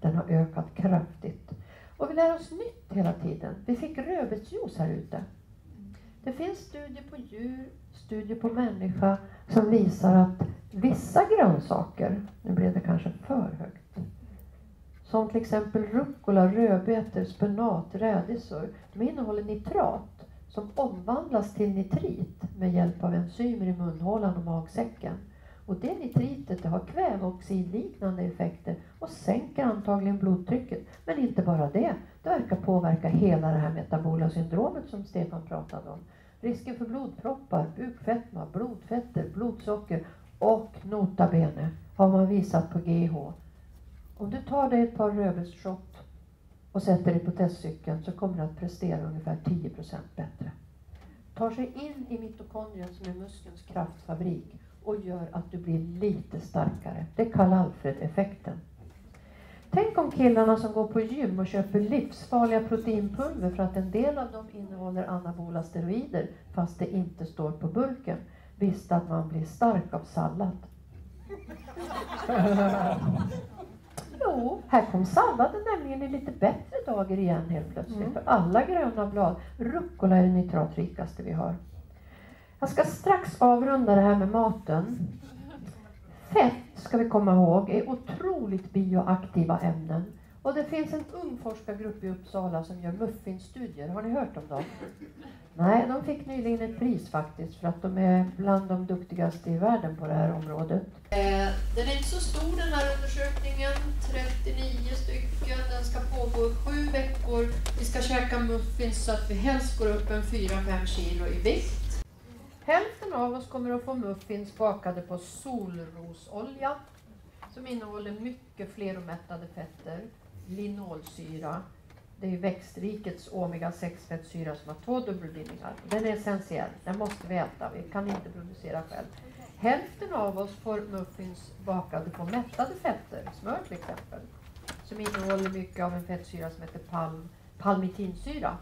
den har ökat kraftigt. Och vi lär oss nytt hela tiden. Vi fick rödbetsjuice här ute. Det finns studier på djur, studier på människa som visar att vissa grönsaker, nu blev det kanske för högt, som till exempel rucola, rödbetor, spenat, rädisor, de innehåller nitrat som omvandlas till nitrit med hjälp av enzymer i munhålan och magsäcken. Och det nitritet det har kväveoxidliknande effekter och sänker antagligen blodtrycket. Men inte bara det, det verkar påverka hela det här metabola syndromet som Stefan pratade om. Risken för blodproppar, bukfetma, blodfetter, blodsocker och nota bene har man visat på GH. Om du tar dig ett par rödbetsshot och sätter dig på testcykeln så kommer du att prestera ungefär 10% bättre. Tar sig in i mitokondrien som är muskelns kraftfabrik och gör att du blir lite starkare. Det är Karl Alfred-effekten. Tänk om killarna som går på gym och köper livsfarliga proteinpulver för att en del av dem innehåller anabola steroider fast det inte står på burken visste att man blir stark av sallad. Jo, här kom salladen nämligen i lite bättre dagar igen helt plötsligt. Mm. För alla gröna blad, rucola är det nitratrikaste vi har. Jag ska strax avrunda det här med maten. Fett, ska vi komma ihåg, är otroligt bioaktiva ämnen. Och det finns en ung forskargrupp i Uppsala som gör muffinstudier. Har ni hört om dem? Nej, de fick nyligen ett pris faktiskt för att de är bland de duktigaste i världen på det här området. Eh, den är inte så stor den här undersökningen, 39 stycken. Den ska pågå i sju veckor. Vi ska käka muffins så att vi helst går upp en 4-5 kilo i vikt. Hälften av oss kommer att få muffins bakade på solrosolja som innehåller mycket fleromättade fetter, linolsyra. Det är växtrikets omega-6-fettsyra som har två dubbelbindningar. Den är essentiell, den måste vi äta, vi kan inte producera själv. Hälften av oss får muffins bakade på mättade fetter, smör till exempel, som innehåller mycket av en fettsyra som heter palm, palmitinsyra.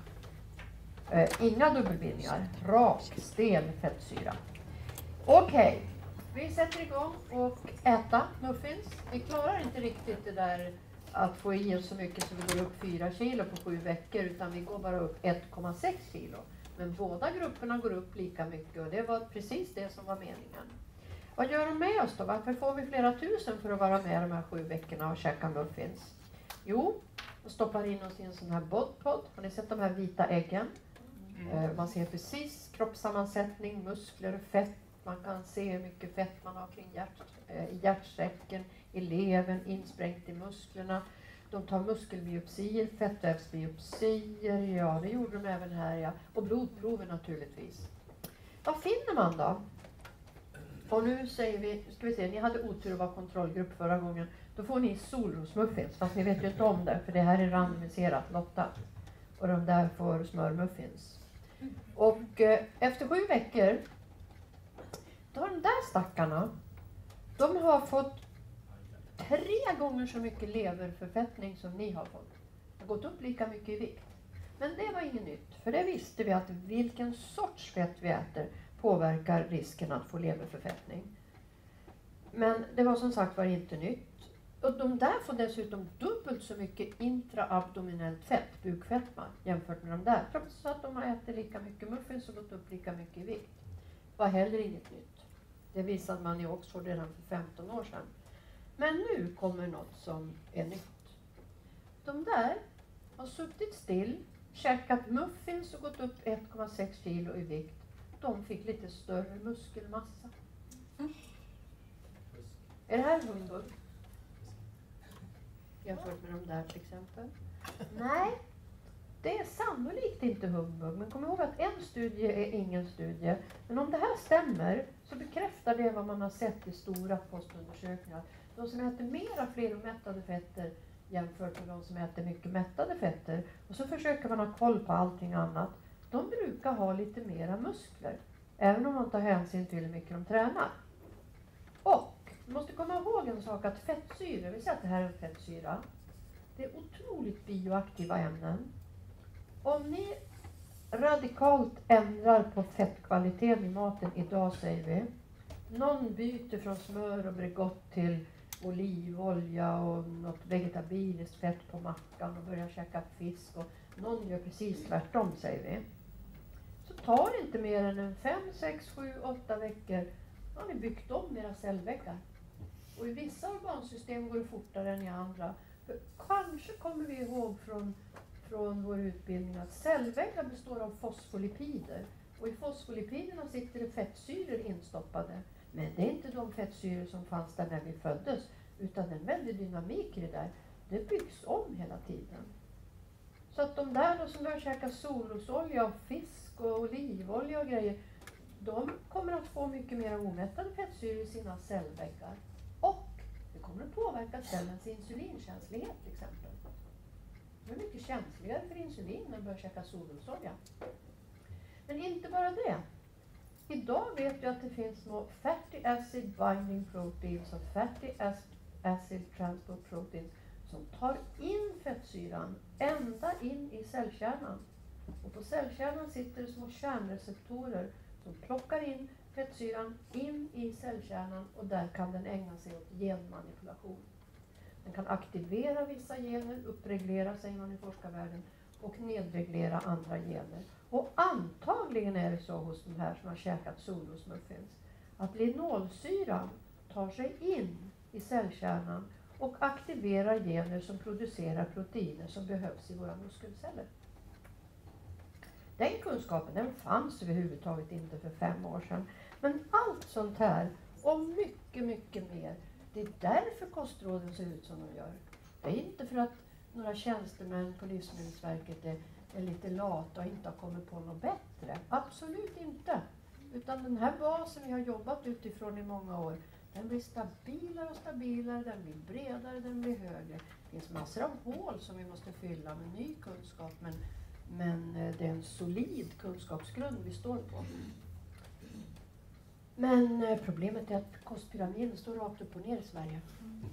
Eh, inga dubbelbindningar, rak, stel fettsyra. Okej, vi sätter igång och äta muffins. Vi klarar inte riktigt det där att få i oss så mycket så vi går upp 4 kilo på sju veckor utan vi går bara upp 1,6 kilo. Men båda grupperna går upp lika mycket och det var precis det som var meningen. Vad gör de med oss då? Varför får vi flera tusen för att vara med de här sju veckorna och käka muffins? Jo, de stoppar in oss i en sån här bodpod. Har ni sett de här vita äggen? Eh, Man ser precis kroppssammansättning, muskler, fett. Man kan se hur mycket fett man har kring hjärt, eh, i hjärtsäcken, i levern, insprängt i musklerna. De tar muskelbiopsier, fettvävsbiopsier, ja det gjorde de även här ja. Och blodprover naturligtvis. Vad finner man då? Och nu säger vi, ska vi se, ni hade otur att vara kontrollgrupp förra gången. Då får ni solrosmuffins, fast ni vet ju inte om det, för det här är randomiserat, Lotta. Och de där får smörmuffins. Och eh, efter sju veckor, då har de där stackarna, de har fått tre gånger så mycket leverförfettning som ni har fått. De har gått upp lika mycket i vikt. Men det var inget nytt, för det visste vi att vilken sorts fett vi äter påverkar risken att få leverförfettning. Men det var som sagt var inte nytt. Och de där får dessutom dubbelt så mycket intraabdominellt fett, bukfetma, jämfört med de där. Trots att de har ätit lika mycket muffins och gått upp lika mycket i vikt. Var heller inget nytt. Det visade man i Oxford redan för 15 år sedan. Men nu kommer något som är nytt. De där har suttit still käkat muffins och gått upp 1,6 kilo i vikt, de fick lite större muskelmassa. Är det här humbug? Jämfört med de där till exempel? Nej, det är sannolikt inte humbug. Men kom ihåg att en studie är ingen studie. Men om det här stämmer så bekräftar det vad man har sett i stora postundersökningar. De som äter mera fleromättade fetter jämfört med de som äter mycket mättade fetter. Och så försöker man ha koll på allting annat. De brukar ha lite mera muskler. Även om man tar hänsyn till hur mycket de tränar. Och vi måste komma ihåg en sak att fettsyror, vi säger att det här är en fettsyra. Det är otroligt bioaktiva ämnen. Om ni radikalt ändrar på fettkvaliteten i maten idag säger vi. Någon byter från smör och Bregott till olivolja och något vegetabiliskt fett på mackan och börjar käka fisk. Och någon gör precis tvärtom säger vi. Så tar det inte mer än en 5, 6, 7, 8 veckor då har ni byggt om era cellväggar. Och i vissa organsystem går det fortare än i andra. För kanske kommer vi ihåg från, från vår utbildning att cellväggar består av fosfolipider. Och i fosfolipiderna sitter det fettsyror instoppade. Men det är inte de fettsyror som fanns där när vi föddes. Utan det är en väldig dynamik i det där. Det byggs om hela tiden. Så att de där då som börjar käka solrosolja och fisk och olivolja och grejer. De kommer att få mycket mer omättade fettsyror i sina cellväggar. Och det kommer att påverka cellens insulinkänslighet till exempel. De är mycket känsligare för insulin när de börjar käka solrosolja. Men inte bara det. Idag vet vi att det finns små fatty acid binding proteins och fatty acid transport proteins som tar in fettsyran ända in i cellkärnan. Och på cellkärnan sitter det små kärnreceptorer som plockar in fettsyran in i cellkärnan och där kan den ägna sig åt genmanipulation. Den kan aktivera vissa gener, uppreglera säger man i forskarvärlden, och nedreglera andra gener. Och antagligen är det så hos de här som har käkat solrosmuffins att linolsyran tar sig in i cellkärnan och aktiverar gener som producerar proteiner som behövs i våra muskelceller. Den kunskapen den fanns överhuvudtaget inte för fem år sedan. Men allt sånt här och mycket, mycket mer. Det är därför kostråden ser ut som de gör. Det är inte för att några tjänstemän på Livsmedelsverket är, är lite lata och inte har kommit på något bättre. Absolut inte. Utan den här basen vi har jobbat utifrån i många år, den blir stabilare och stabilare, den blir bredare, den blir högre. Det finns massor av hål som vi måste fylla med ny kunskap, men, men eh, det är en solid kunskapsgrund vi står på. Men eh, problemet är att kostpyramiden står rakt upp och ner i Sverige. Mm.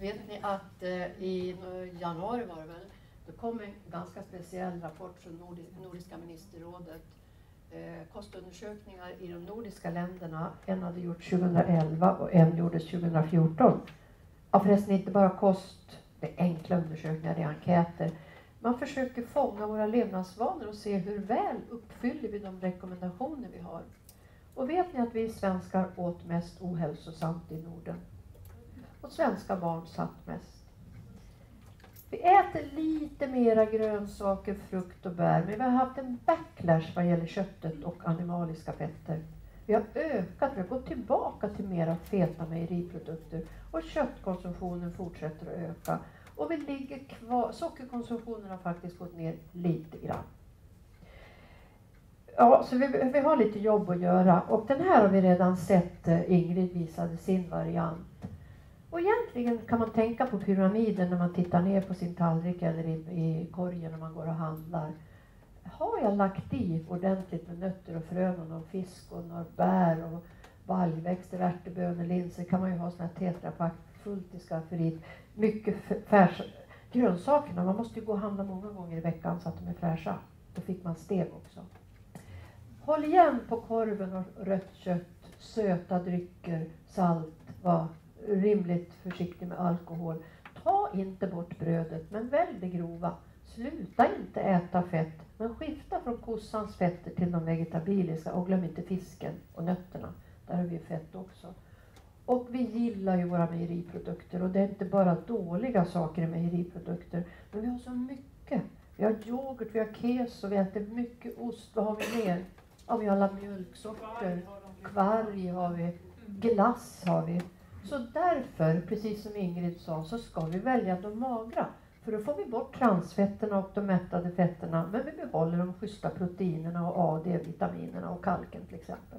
Vet ni att eh, i januari var det väl, då kom en ganska speciell rapport från Nordiska ministerrådet. Eh, kostundersökningar i de nordiska länderna. En hade gjorts 2011 och en gjordes 2014. Ja, förresten inte bara kost, det är enkla undersökningar, det är enkäter. Man försöker fånga våra levnadsvanor och se hur väl uppfyller vi de rekommendationer vi har. Och vet ni att vi svenskar åt mest ohälsosamt i Norden? Och svenska barn satt mest. Vi äter lite mera grönsaker, frukt och bär, men vi har haft en backlash vad gäller köttet och animaliska fetter. Vi har ökat, vi har gått tillbaka till mera feta mejeriprodukter och köttkonsumtionen fortsätter att öka. Och vi ligger kvar, sockerkonsumtionen har faktiskt gått ner lite grann. Ja, så vi, vi har lite jobb att göra och den här har vi redan sett, eh, Ingrid visade sin variant. Och egentligen kan man tänka på pyramiden när man tittar ner på sin tallrik eller i, i korgen när man går och handlar. Har jag lagt i ordentligt med nötter och frön och någon fisk och några bär och baljväxter, ärtor, bönor, linser kan man ju ha sådana här tetrapack fullt i skafferiet. Mycket färs grönsakerna, man måste ju gå och handla många gånger i veckan så att de är fräscha. Då fick man steg också. Håll igen på korven och rött kött, söta drycker, salt, var rimligt försiktig med alkohol. Ta inte bort brödet, men välj det grova. Sluta inte äta fett, men skifta från kossans fetter till de vegetabiliska och glöm inte fisken och nötterna. Där har vi fett också. Och vi gillar ju våra mejeriprodukter och det är inte bara dåliga saker i mejeriprodukter. Men vi har så mycket. Vi har yoghurt, vi har keso, vi äter mycket ost. Vad har vi mer? Ja, vi har alla mjölksorter. Kvarg har vi. Glass har vi. Så därför, precis som Ingrid sa, så ska vi välja de magra. För då får vi bort transfetterna och de mättade fetterna, men vi behåller de schyssta proteinerna och A och D-vitaminerna och kalken till exempel.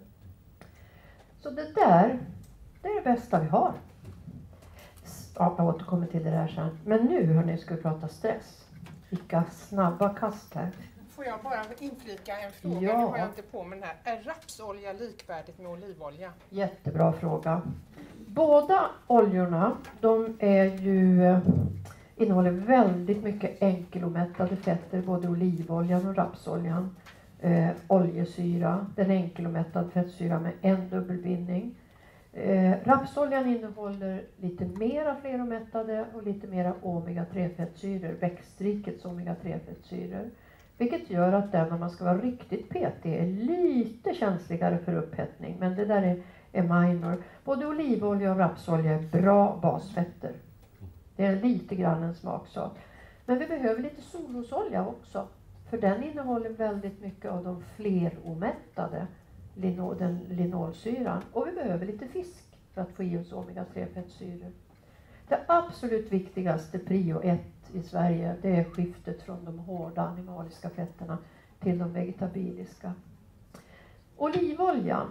Så det där, det är det bästa vi har. Ja, jag återkommer till det där sen. Men nu hörni, ska vi prata stress. Vilka snabba kast här. Får jag bara inflika en fråga? Ja. Nu har jag inte på mig den här. Är rapsolja likvärdigt med olivolja? Jättebra fråga. Båda oljorna, de är ju, eh, innehåller väldigt mycket enkelomättade fetter, både olivoljan och rapsoljan. Eh, oljesyra, den är enkelomättad fettsyra med en dubbelbindning. Eh, rapsoljan innehåller lite mera fleromättade och lite mera omega-3 fettsyror, växtrikets omega-3 fettsyror. Vilket gör att den, om man ska vara riktigt petig, är lite känsligare för upphettning. Men det där är, är minor. Både olivolja och rapsolja är bra basfetter. Det är lite grann en smaksak. Men vi behöver lite solrosolja också. För den innehåller väldigt mycket av de fleromättade lino, den linolsyran. Och vi behöver lite fisk för att få i oss omega-3 fettsyror. Det absolut viktigaste, prio ett i Sverige, det är skiftet från de hårda animaliska fetterna till de vegetabiliska. Olivoljan,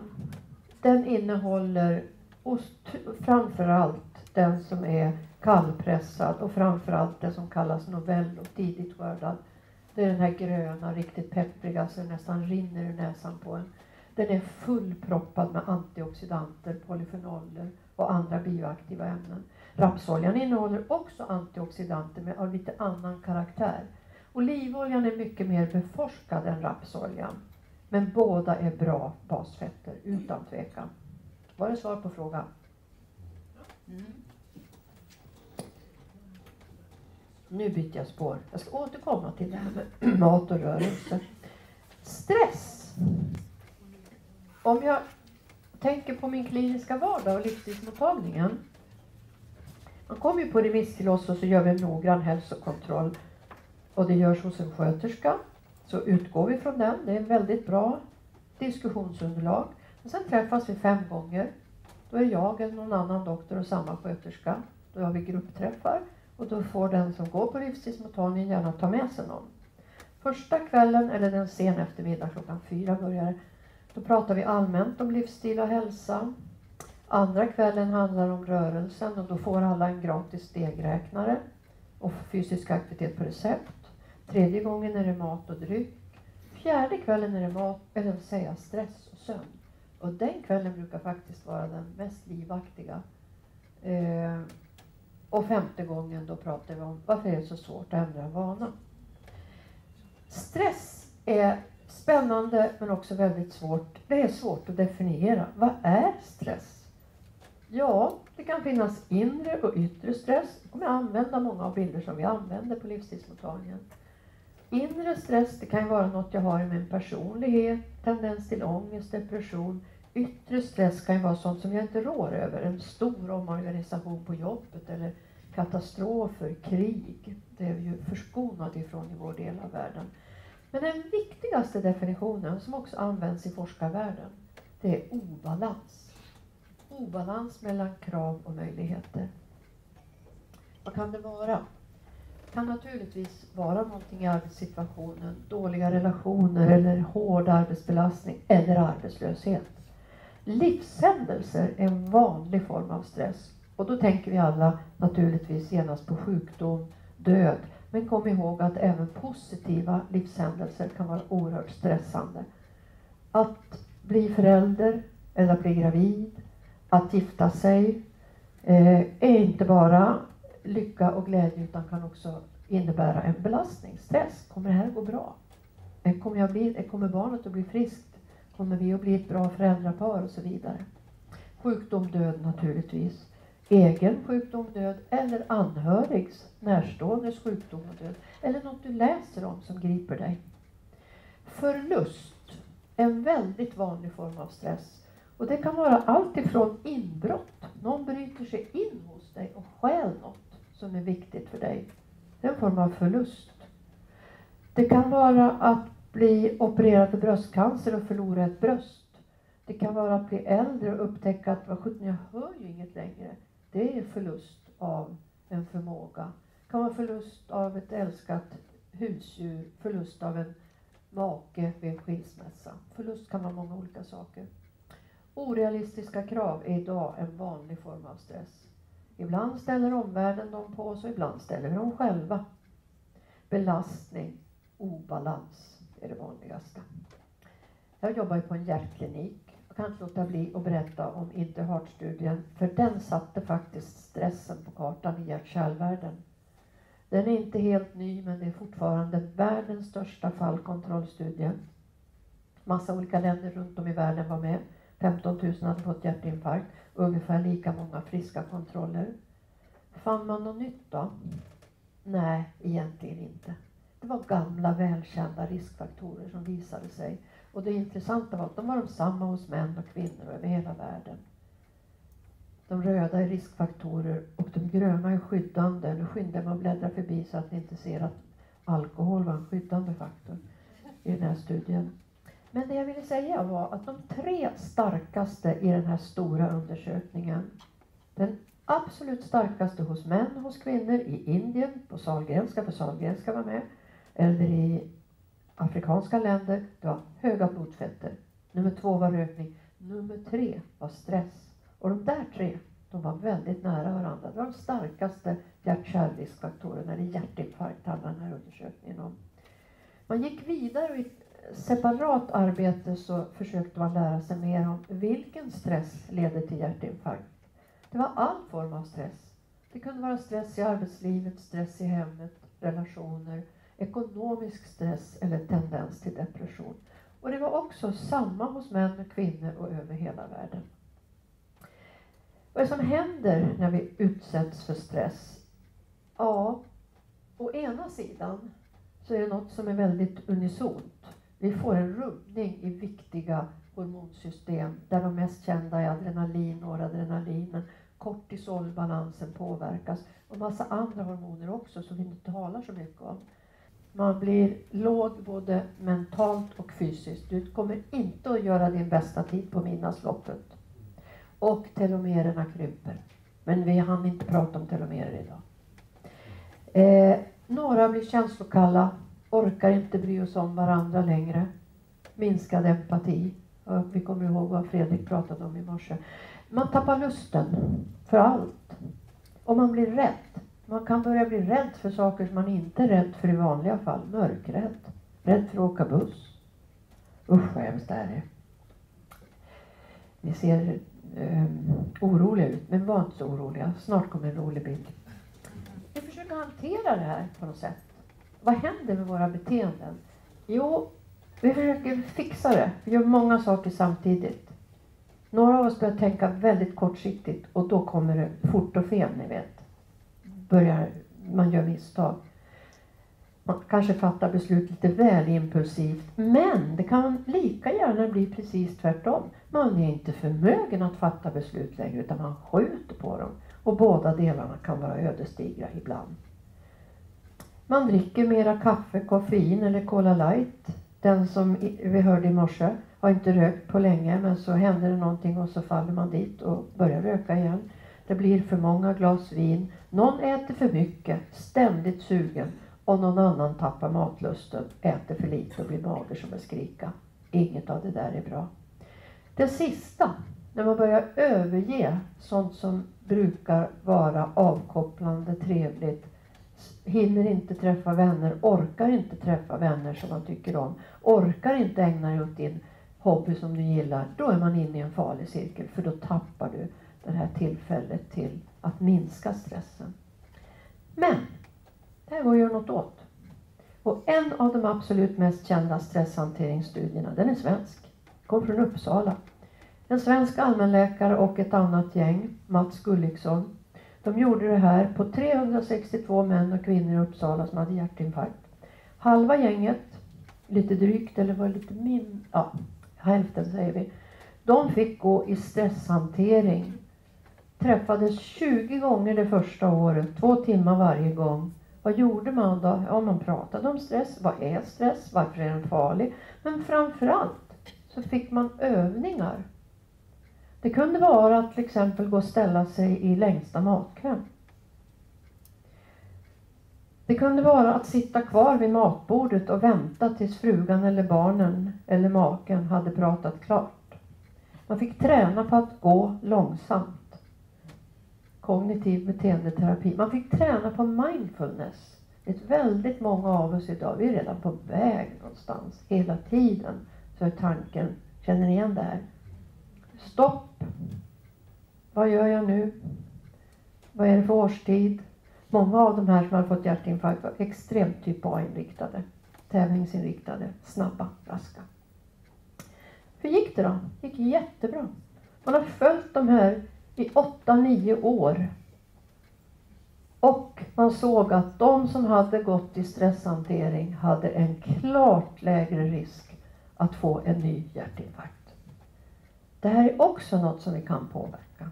den innehåller ost, framförallt den som är kallpressad och framförallt den som kallas novello, tidigt skördad. Det är den här gröna, riktigt peppriga så det nästan rinner ur näsan på en. Den är fullproppad med antioxidanter, polyfenoler och andra bioaktiva ämnen. Rapsoljan innehåller också antioxidanter med av lite annan karaktär. Olivoljan är mycket mer beforskad än rapsoljan. Men båda är bra basfetter, utan tvekan. Var det svar på frågan? Mm. Nu byter jag spår. Jag ska återkomma till det här med mat och rörelse. Stress. Om jag tänker på min kliniska vardag och livsstilsmottagningen. Man kommer ju på remiss till oss och så gör vi en noggrann hälsokontroll. Och det görs hos en sköterska. Så utgår vi från den. Det är en väldigt bra diskussionsunderlag. Och sen träffas vi fem gånger. Då är jag eller någon annan doktor och samma sköterska. Då har vi gruppträffar. Och då får den som går på livsstilsmottagningen gärna ta med sig någon. Första kvällen, eller den sen eftermiddag klockan fyra börjar det, då pratar vi allmänt om livsstil och hälsa. Andra kvällen handlar om rörelsen och då får alla en gratis stegräknare och fysisk aktivitet på recept. Tredje gången är det mat och dryck. Fjärde kvällen är det mat, eller vill säga stress och sömn. Och den kvällen brukar faktiskt vara den mest livaktiga. Eh, och femte gången då pratar vi om varför är det så svårt att ändra en vana. Stress är spännande men också väldigt svårt. Det är svårt att definiera. Vad är stress? Ja, det kan finnas inre och yttre stress. Jag kommer använda många av bilder som vi använder på livsstilsmottagningen. Inre stress, det kan ju vara något jag har i min personlighet, tendens till ångest, depression. Yttre stress kan ju vara sånt som jag inte rår över, en stor omorganisation på jobbet eller katastrofer, krig. Det är vi ju förskonade ifrån i vår del av världen. Men den viktigaste definitionen, som också används i forskarvärlden, det är obalans. Obalans mellan krav och möjligheter. Vad kan det vara? Det kan naturligtvis vara någonting i arbetssituationen, dåliga relationer eller hård arbetsbelastning eller arbetslöshet. Livshändelser är en vanlig form av stress och då tänker vi alla naturligtvis genast på sjukdom, död. Men kom ihåg att även positiva livshändelser kan vara oerhört stressande. Att bli förälder eller att bli gravid, att gifta sig eh, är inte bara lycka och glädje utan kan också innebära en belastning, stress. Kommer det här att gå bra? Eh, kommer, jag bli, eh, kommer barnet att bli friskt? Kommer vi att bli ett bra föräldrapar och så vidare? Sjukdom, död naturligtvis. Egen sjukdom, död eller anhörigs, närståendes sjukdom och död. Eller något du läser om som griper dig. Förlust, en väldigt vanlig form av stress. Och det kan vara allt ifrån inbrott, någon bryter sig in hos dig och stjäl något som är viktigt för dig. Det är en form av förlust. Det kan vara att bli opererad för bröstcancer och förlora ett bröst. Det kan vara att bli äldre och upptäcka att vad sjutton, jag hör ju inget längre. Det är förlust av en förmåga. Det kan vara förlust av ett älskat husdjur, förlust av en make vid en skilsmässa. Förlust kan vara många olika saker. Orealistiska krav är idag en vanlig form av stress. Ibland ställer omvärlden dem på oss och ibland ställer vi dem själva. Belastning, obalans är det vanligaste. Jag jobbar ju på en hjärtklinik. Jag kan inte låta bli att berätta om Interheart-studien, för den satte faktiskt stressen på kartan i hjärt-kärlvärlden. Den är inte helt ny, men det är fortfarande världens största fallkontrollstudie. Massa olika länder runt om i världen var med. 15 000 hade fått hjärtinfarkt. Ungefär lika många friska kontroller. Fann man något nytt då? Nej, egentligen inte. Det var gamla välkända riskfaktorer som visade sig. Och det intressanta var att de var de samma hos män och kvinnor över hela världen. De röda är riskfaktorer och de gröna är skyddande. Nu skyndar man bläddra förbi så att ni inte ser att alkohol var en skyddande faktor i den här studien. Men det jag ville säga var att de tre starkaste i den här stora undersökningen, den absolut starkaste hos män och hos kvinnor i Indien, på Sahlgrenska, för Sahlgrenska var med, eller i afrikanska länder, det var höga blodfetter. Nummer två var rökning. Nummer tre var stress. Och de där tre, de var väldigt nära varandra. Det var de starkaste hjärt-kärlriskfaktorerna, eller hjärtinfarkt handlade den här undersökningen om. Man gick vidare och i ett separat arbete så försökte man lära sig mer om vilken stress leder till hjärtinfarkt. Det var all form av stress. Det kunde vara stress i arbetslivet, stress i hemmet, relationer, ekonomisk stress eller tendens till depression. Och det var också samma hos män och kvinnor och över hela världen. Vad är det som händer när vi utsätts för stress? Ja, å ena sidan så är det något som är väldigt unisont. Vi får en rubbning i viktiga hormonsystem där de mest kända är adrenalin, noradrenalin, men kortisolbalansen påverkas och massa andra hormoner också som vi inte talar så mycket om. Man blir låg både mentalt och fysiskt. Du kommer inte att göra din bästa tid på midnattsloppet. Och telomererna krymper. Men vi hann inte prata om telomerer idag. Eh, några blir känslokalla, orkar inte bry oss om varandra längre. Minskad empati. Vi kommer ihåg vad Fredrik pratade om i morse. Man tappar lusten för allt. Och man blir rädd. Man kan börja bli rädd för saker som man inte är rädd för i vanliga fall. Mörkrädd. Rädd för att åka buss. Usch vad hemskt det här är. Ni ser um, oroliga ut, men var inte så oroliga. Snart kommer en rolig bild. Vi försöker hantera det här på något sätt. Vad händer med våra beteenden? Jo, vi försöker fixa det. Vi gör många saker samtidigt. Några av oss börjar tänka väldigt kortsiktigt och då kommer det fort och fel, ni vet börjar man gör misstag. Man kanske fattar beslut lite väl impulsivt. Men det kan lika gärna bli precis tvärtom. Man är inte förmögen att fatta beslut längre utan man skjuter på dem. Och båda delarna kan vara ödesdigra ibland. Man dricker mera kaffe, koffein eller Cola light. Den som vi hörde i morse har inte rökt på länge men så händer det någonting och så faller man dit och börjar röka igen. Det blir för många glas vin. Någon äter för mycket, ständigt sugen och någon annan tappar matlusten, äter för lite och blir mager som en skrika. Inget av det där är bra. Det sista, när man börjar överge sånt som brukar vara avkopplande, trevligt, hinner inte träffa vänner, orkar inte träffa vänner som man tycker om, orkar inte ägna dig åt din hobby som du gillar, då är man inne i en farlig cirkel för då tappar du det här tillfället till att minska stressen. Men det här går att göra något åt. Och en av de absolut mest kända stresshanteringsstudierna, den är svensk. Kom från Uppsala. En svensk allmänläkare och ett annat gäng, Mats Gulliksson, de gjorde det här på 362 män och kvinnor i Uppsala som hade hjärtinfarkt. Halva gänget, lite drygt eller var lite min, ja, hälften säger vi, De fick gå i stresshantering. Träffades 20 gånger det första året, två timmar varje gång. Vad gjorde man då? Ja, man pratade om stress. Vad är stress? Varför är den farlig? Men framför allt så fick man övningar. Det kunde vara att till exempel gå och ställa sig i längsta matkön. Det kunde vara att sitta kvar vid matbordet och vänta tills frugan eller barnen eller maken hade pratat klart. Man fick träna på att gå långsamt. Kognitiv beteendeterapi. Man fick träna på mindfulness. Det är väldigt många av oss idag, vi är redan på väg någonstans. Hela tiden så är tanken, känner ni igen det här? Stopp! Vad gör jag nu? Vad är det för årstid? Många av de här som hade fått hjärtinfarkt var extremt typ A-inriktade. Tävlingsinriktade, snabba, raska. Hur gick det då? Det gick jättebra. Man har följt de här i 8-9 år. Och man såg att de som hade gått i stresshantering hade en klart lägre risk att få en ny hjärtinfarkt. Det här är också något som vi kan påverka.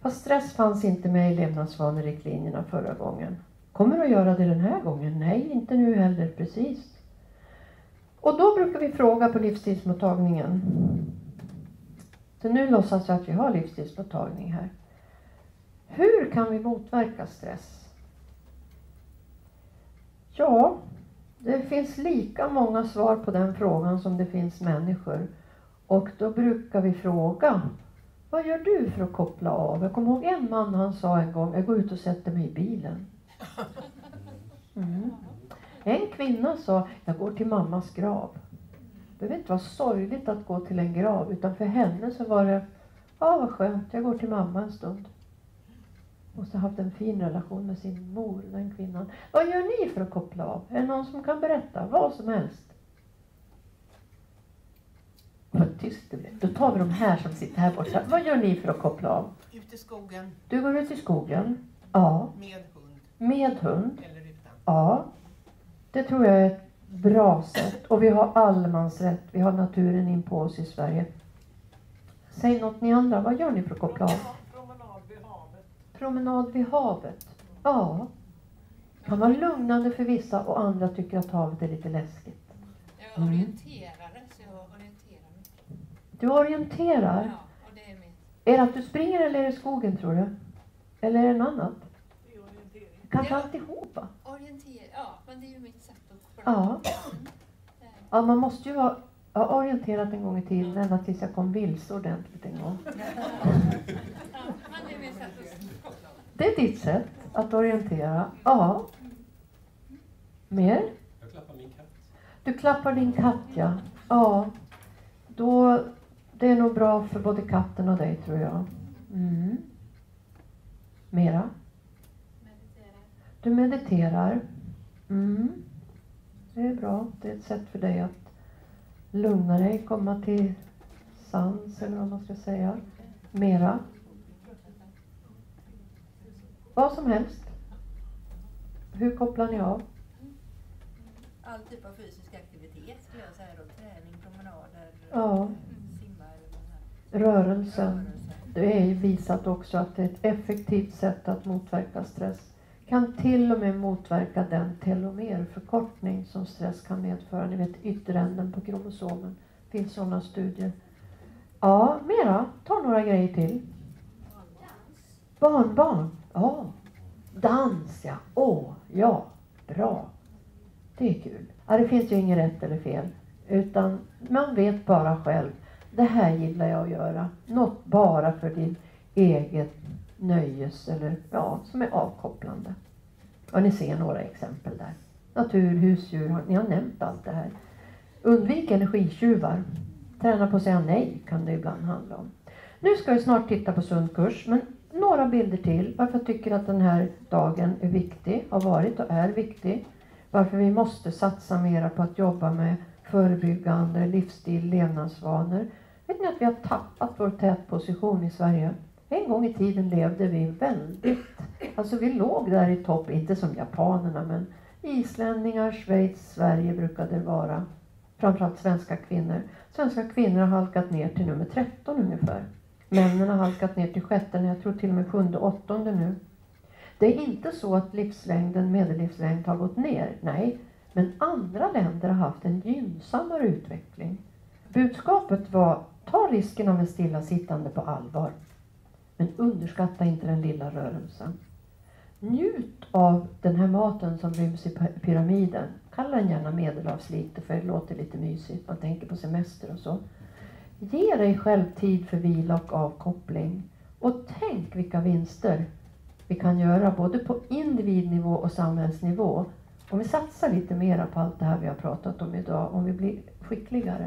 Fast stress fanns inte med i levnadsvaneriktlinjerna förra gången. Kommer att göra det den här gången? Nej, inte nu heller precis. Och då brukar vi fråga på livstidsmottagningen så nu låtsas jag att vi har livsstilsmottagning här. Hur kan vi motverka stress? Ja, det finns lika många svar på den frågan som det finns människor. Och då brukar vi fråga, vad gör du för att koppla av? Jag kommer ihåg en man, han sa en gång, jag går ut och sätter mig i bilen. Mm. En kvinna sa, jag går till mammas grav. Det behöver inte vara sorgligt att gå till en grav, utan för henne så var det, ja vad skönt, jag går till mamma en stund. Måste ha haft en fin relation med sin mor, den kvinnan. Vad gör ni för att koppla av? Är det någon som kan berätta? Vad som helst. Vad tyst det blev. Då tar vi de här som sitter här borta. Vad gör ni för att koppla av? Ut i skogen Du går ut i skogen. Ja. med hund Med hund. eller utan. Ja. Det tror jag är bra sätt. Och vi har allemansrätt. Vi har naturen in på oss i Sverige. Säg något ni andra. Vad gör ni för att koppla av? Promenad vid havet. Promenad vid havet. Ja. Kan vara lugnande för vissa och andra tycker att havet är lite läskigt. Jag är orienterare, så jag orienterar mycket. Du orienterar. Ja, och det är mitt. Är det att du springer eller är det skogen tror du? Eller är det något annat? Det är orientering. Kanske alltihopa? Orienter, ja, men det är ju mitt Ja. Ja, man måste ju har orienterat en gång i tiden, ända tills jag kom vilse ordentligt en gång. Det är ditt sätt att orientera. Ja. Mer? Jag klappar min katt. Du klappar din katt, ja. Ja. Då, det är nog bra för både katten och dig, tror jag. Mm. Mera? Du mediterar. Mm. Det är bra. Det är ett sätt för dig att lugna dig, komma till sans, eller vad man ska säga. Mera? Vad som helst. Hur kopplar ni av? All typ av fysisk aktivitet skulle jag säga då. Träning, promenader, Ja. simma eller vad det Rörelsen. Rörelse. Det är ju visat också att det är ett effektivt sätt att motverka stress. Kan till och med motverka den telomerförkortning som stress kan medföra. Ni vet ytteränden på kromosomen. Det finns sådana studier. Ja, mera. Ta några grejer till. Barnbarn. Ja. Dans, ja. Åh, ja. Bra. Det är kul. Ja, det finns ju inget rätt eller fel. Utan man vet bara själv. Det här gillar jag att göra. Något bara för din eget nöjes eller ja, som är avkopplande. Och ni ser några exempel där. Natur, husdjur, ni har nämnt allt det här. Undvik energitjuvar. Träna på att säga nej kan det ibland handla om. Nu ska vi snart titta på sund kurs, men några bilder till. Varför jag tycker att den här dagen är viktig, har varit och är viktig. Varför vi måste satsa mera på att jobba med förebyggande livsstil, levnadsvanor. Vet ni att vi har tappat vår tätposition i Sverige? En gång i tiden levde vi väldigt, alltså vi låg där i topp, inte som japanerna men islänningar, Schweiz, Sverige brukade det vara. framförallt svenska kvinnor. Svenska kvinnor har halkat ner till nummer 13 ungefär. Männen har halkat ner till sjätte, jag tror till och med sjunde, åttonde nu. Det är inte så att livslängden, medellivslängd har gått ner, nej. Men andra länder har haft en gynnsammare utveckling. Budskapet var, ta risken av en stillasittande på allvar. Men underskatta inte den lilla rörelsen. Njut av den här maten som ryms i pyramiden. Kalla den gärna medelhavslite för det låter lite mysigt. Man tänker på semester och så. Ge dig själv tid för vila och avkoppling. Och tänk vilka vinster vi kan göra både på individnivå och samhällsnivå. Om vi satsar lite mera på allt det här vi har pratat om idag, om vi blir skickligare.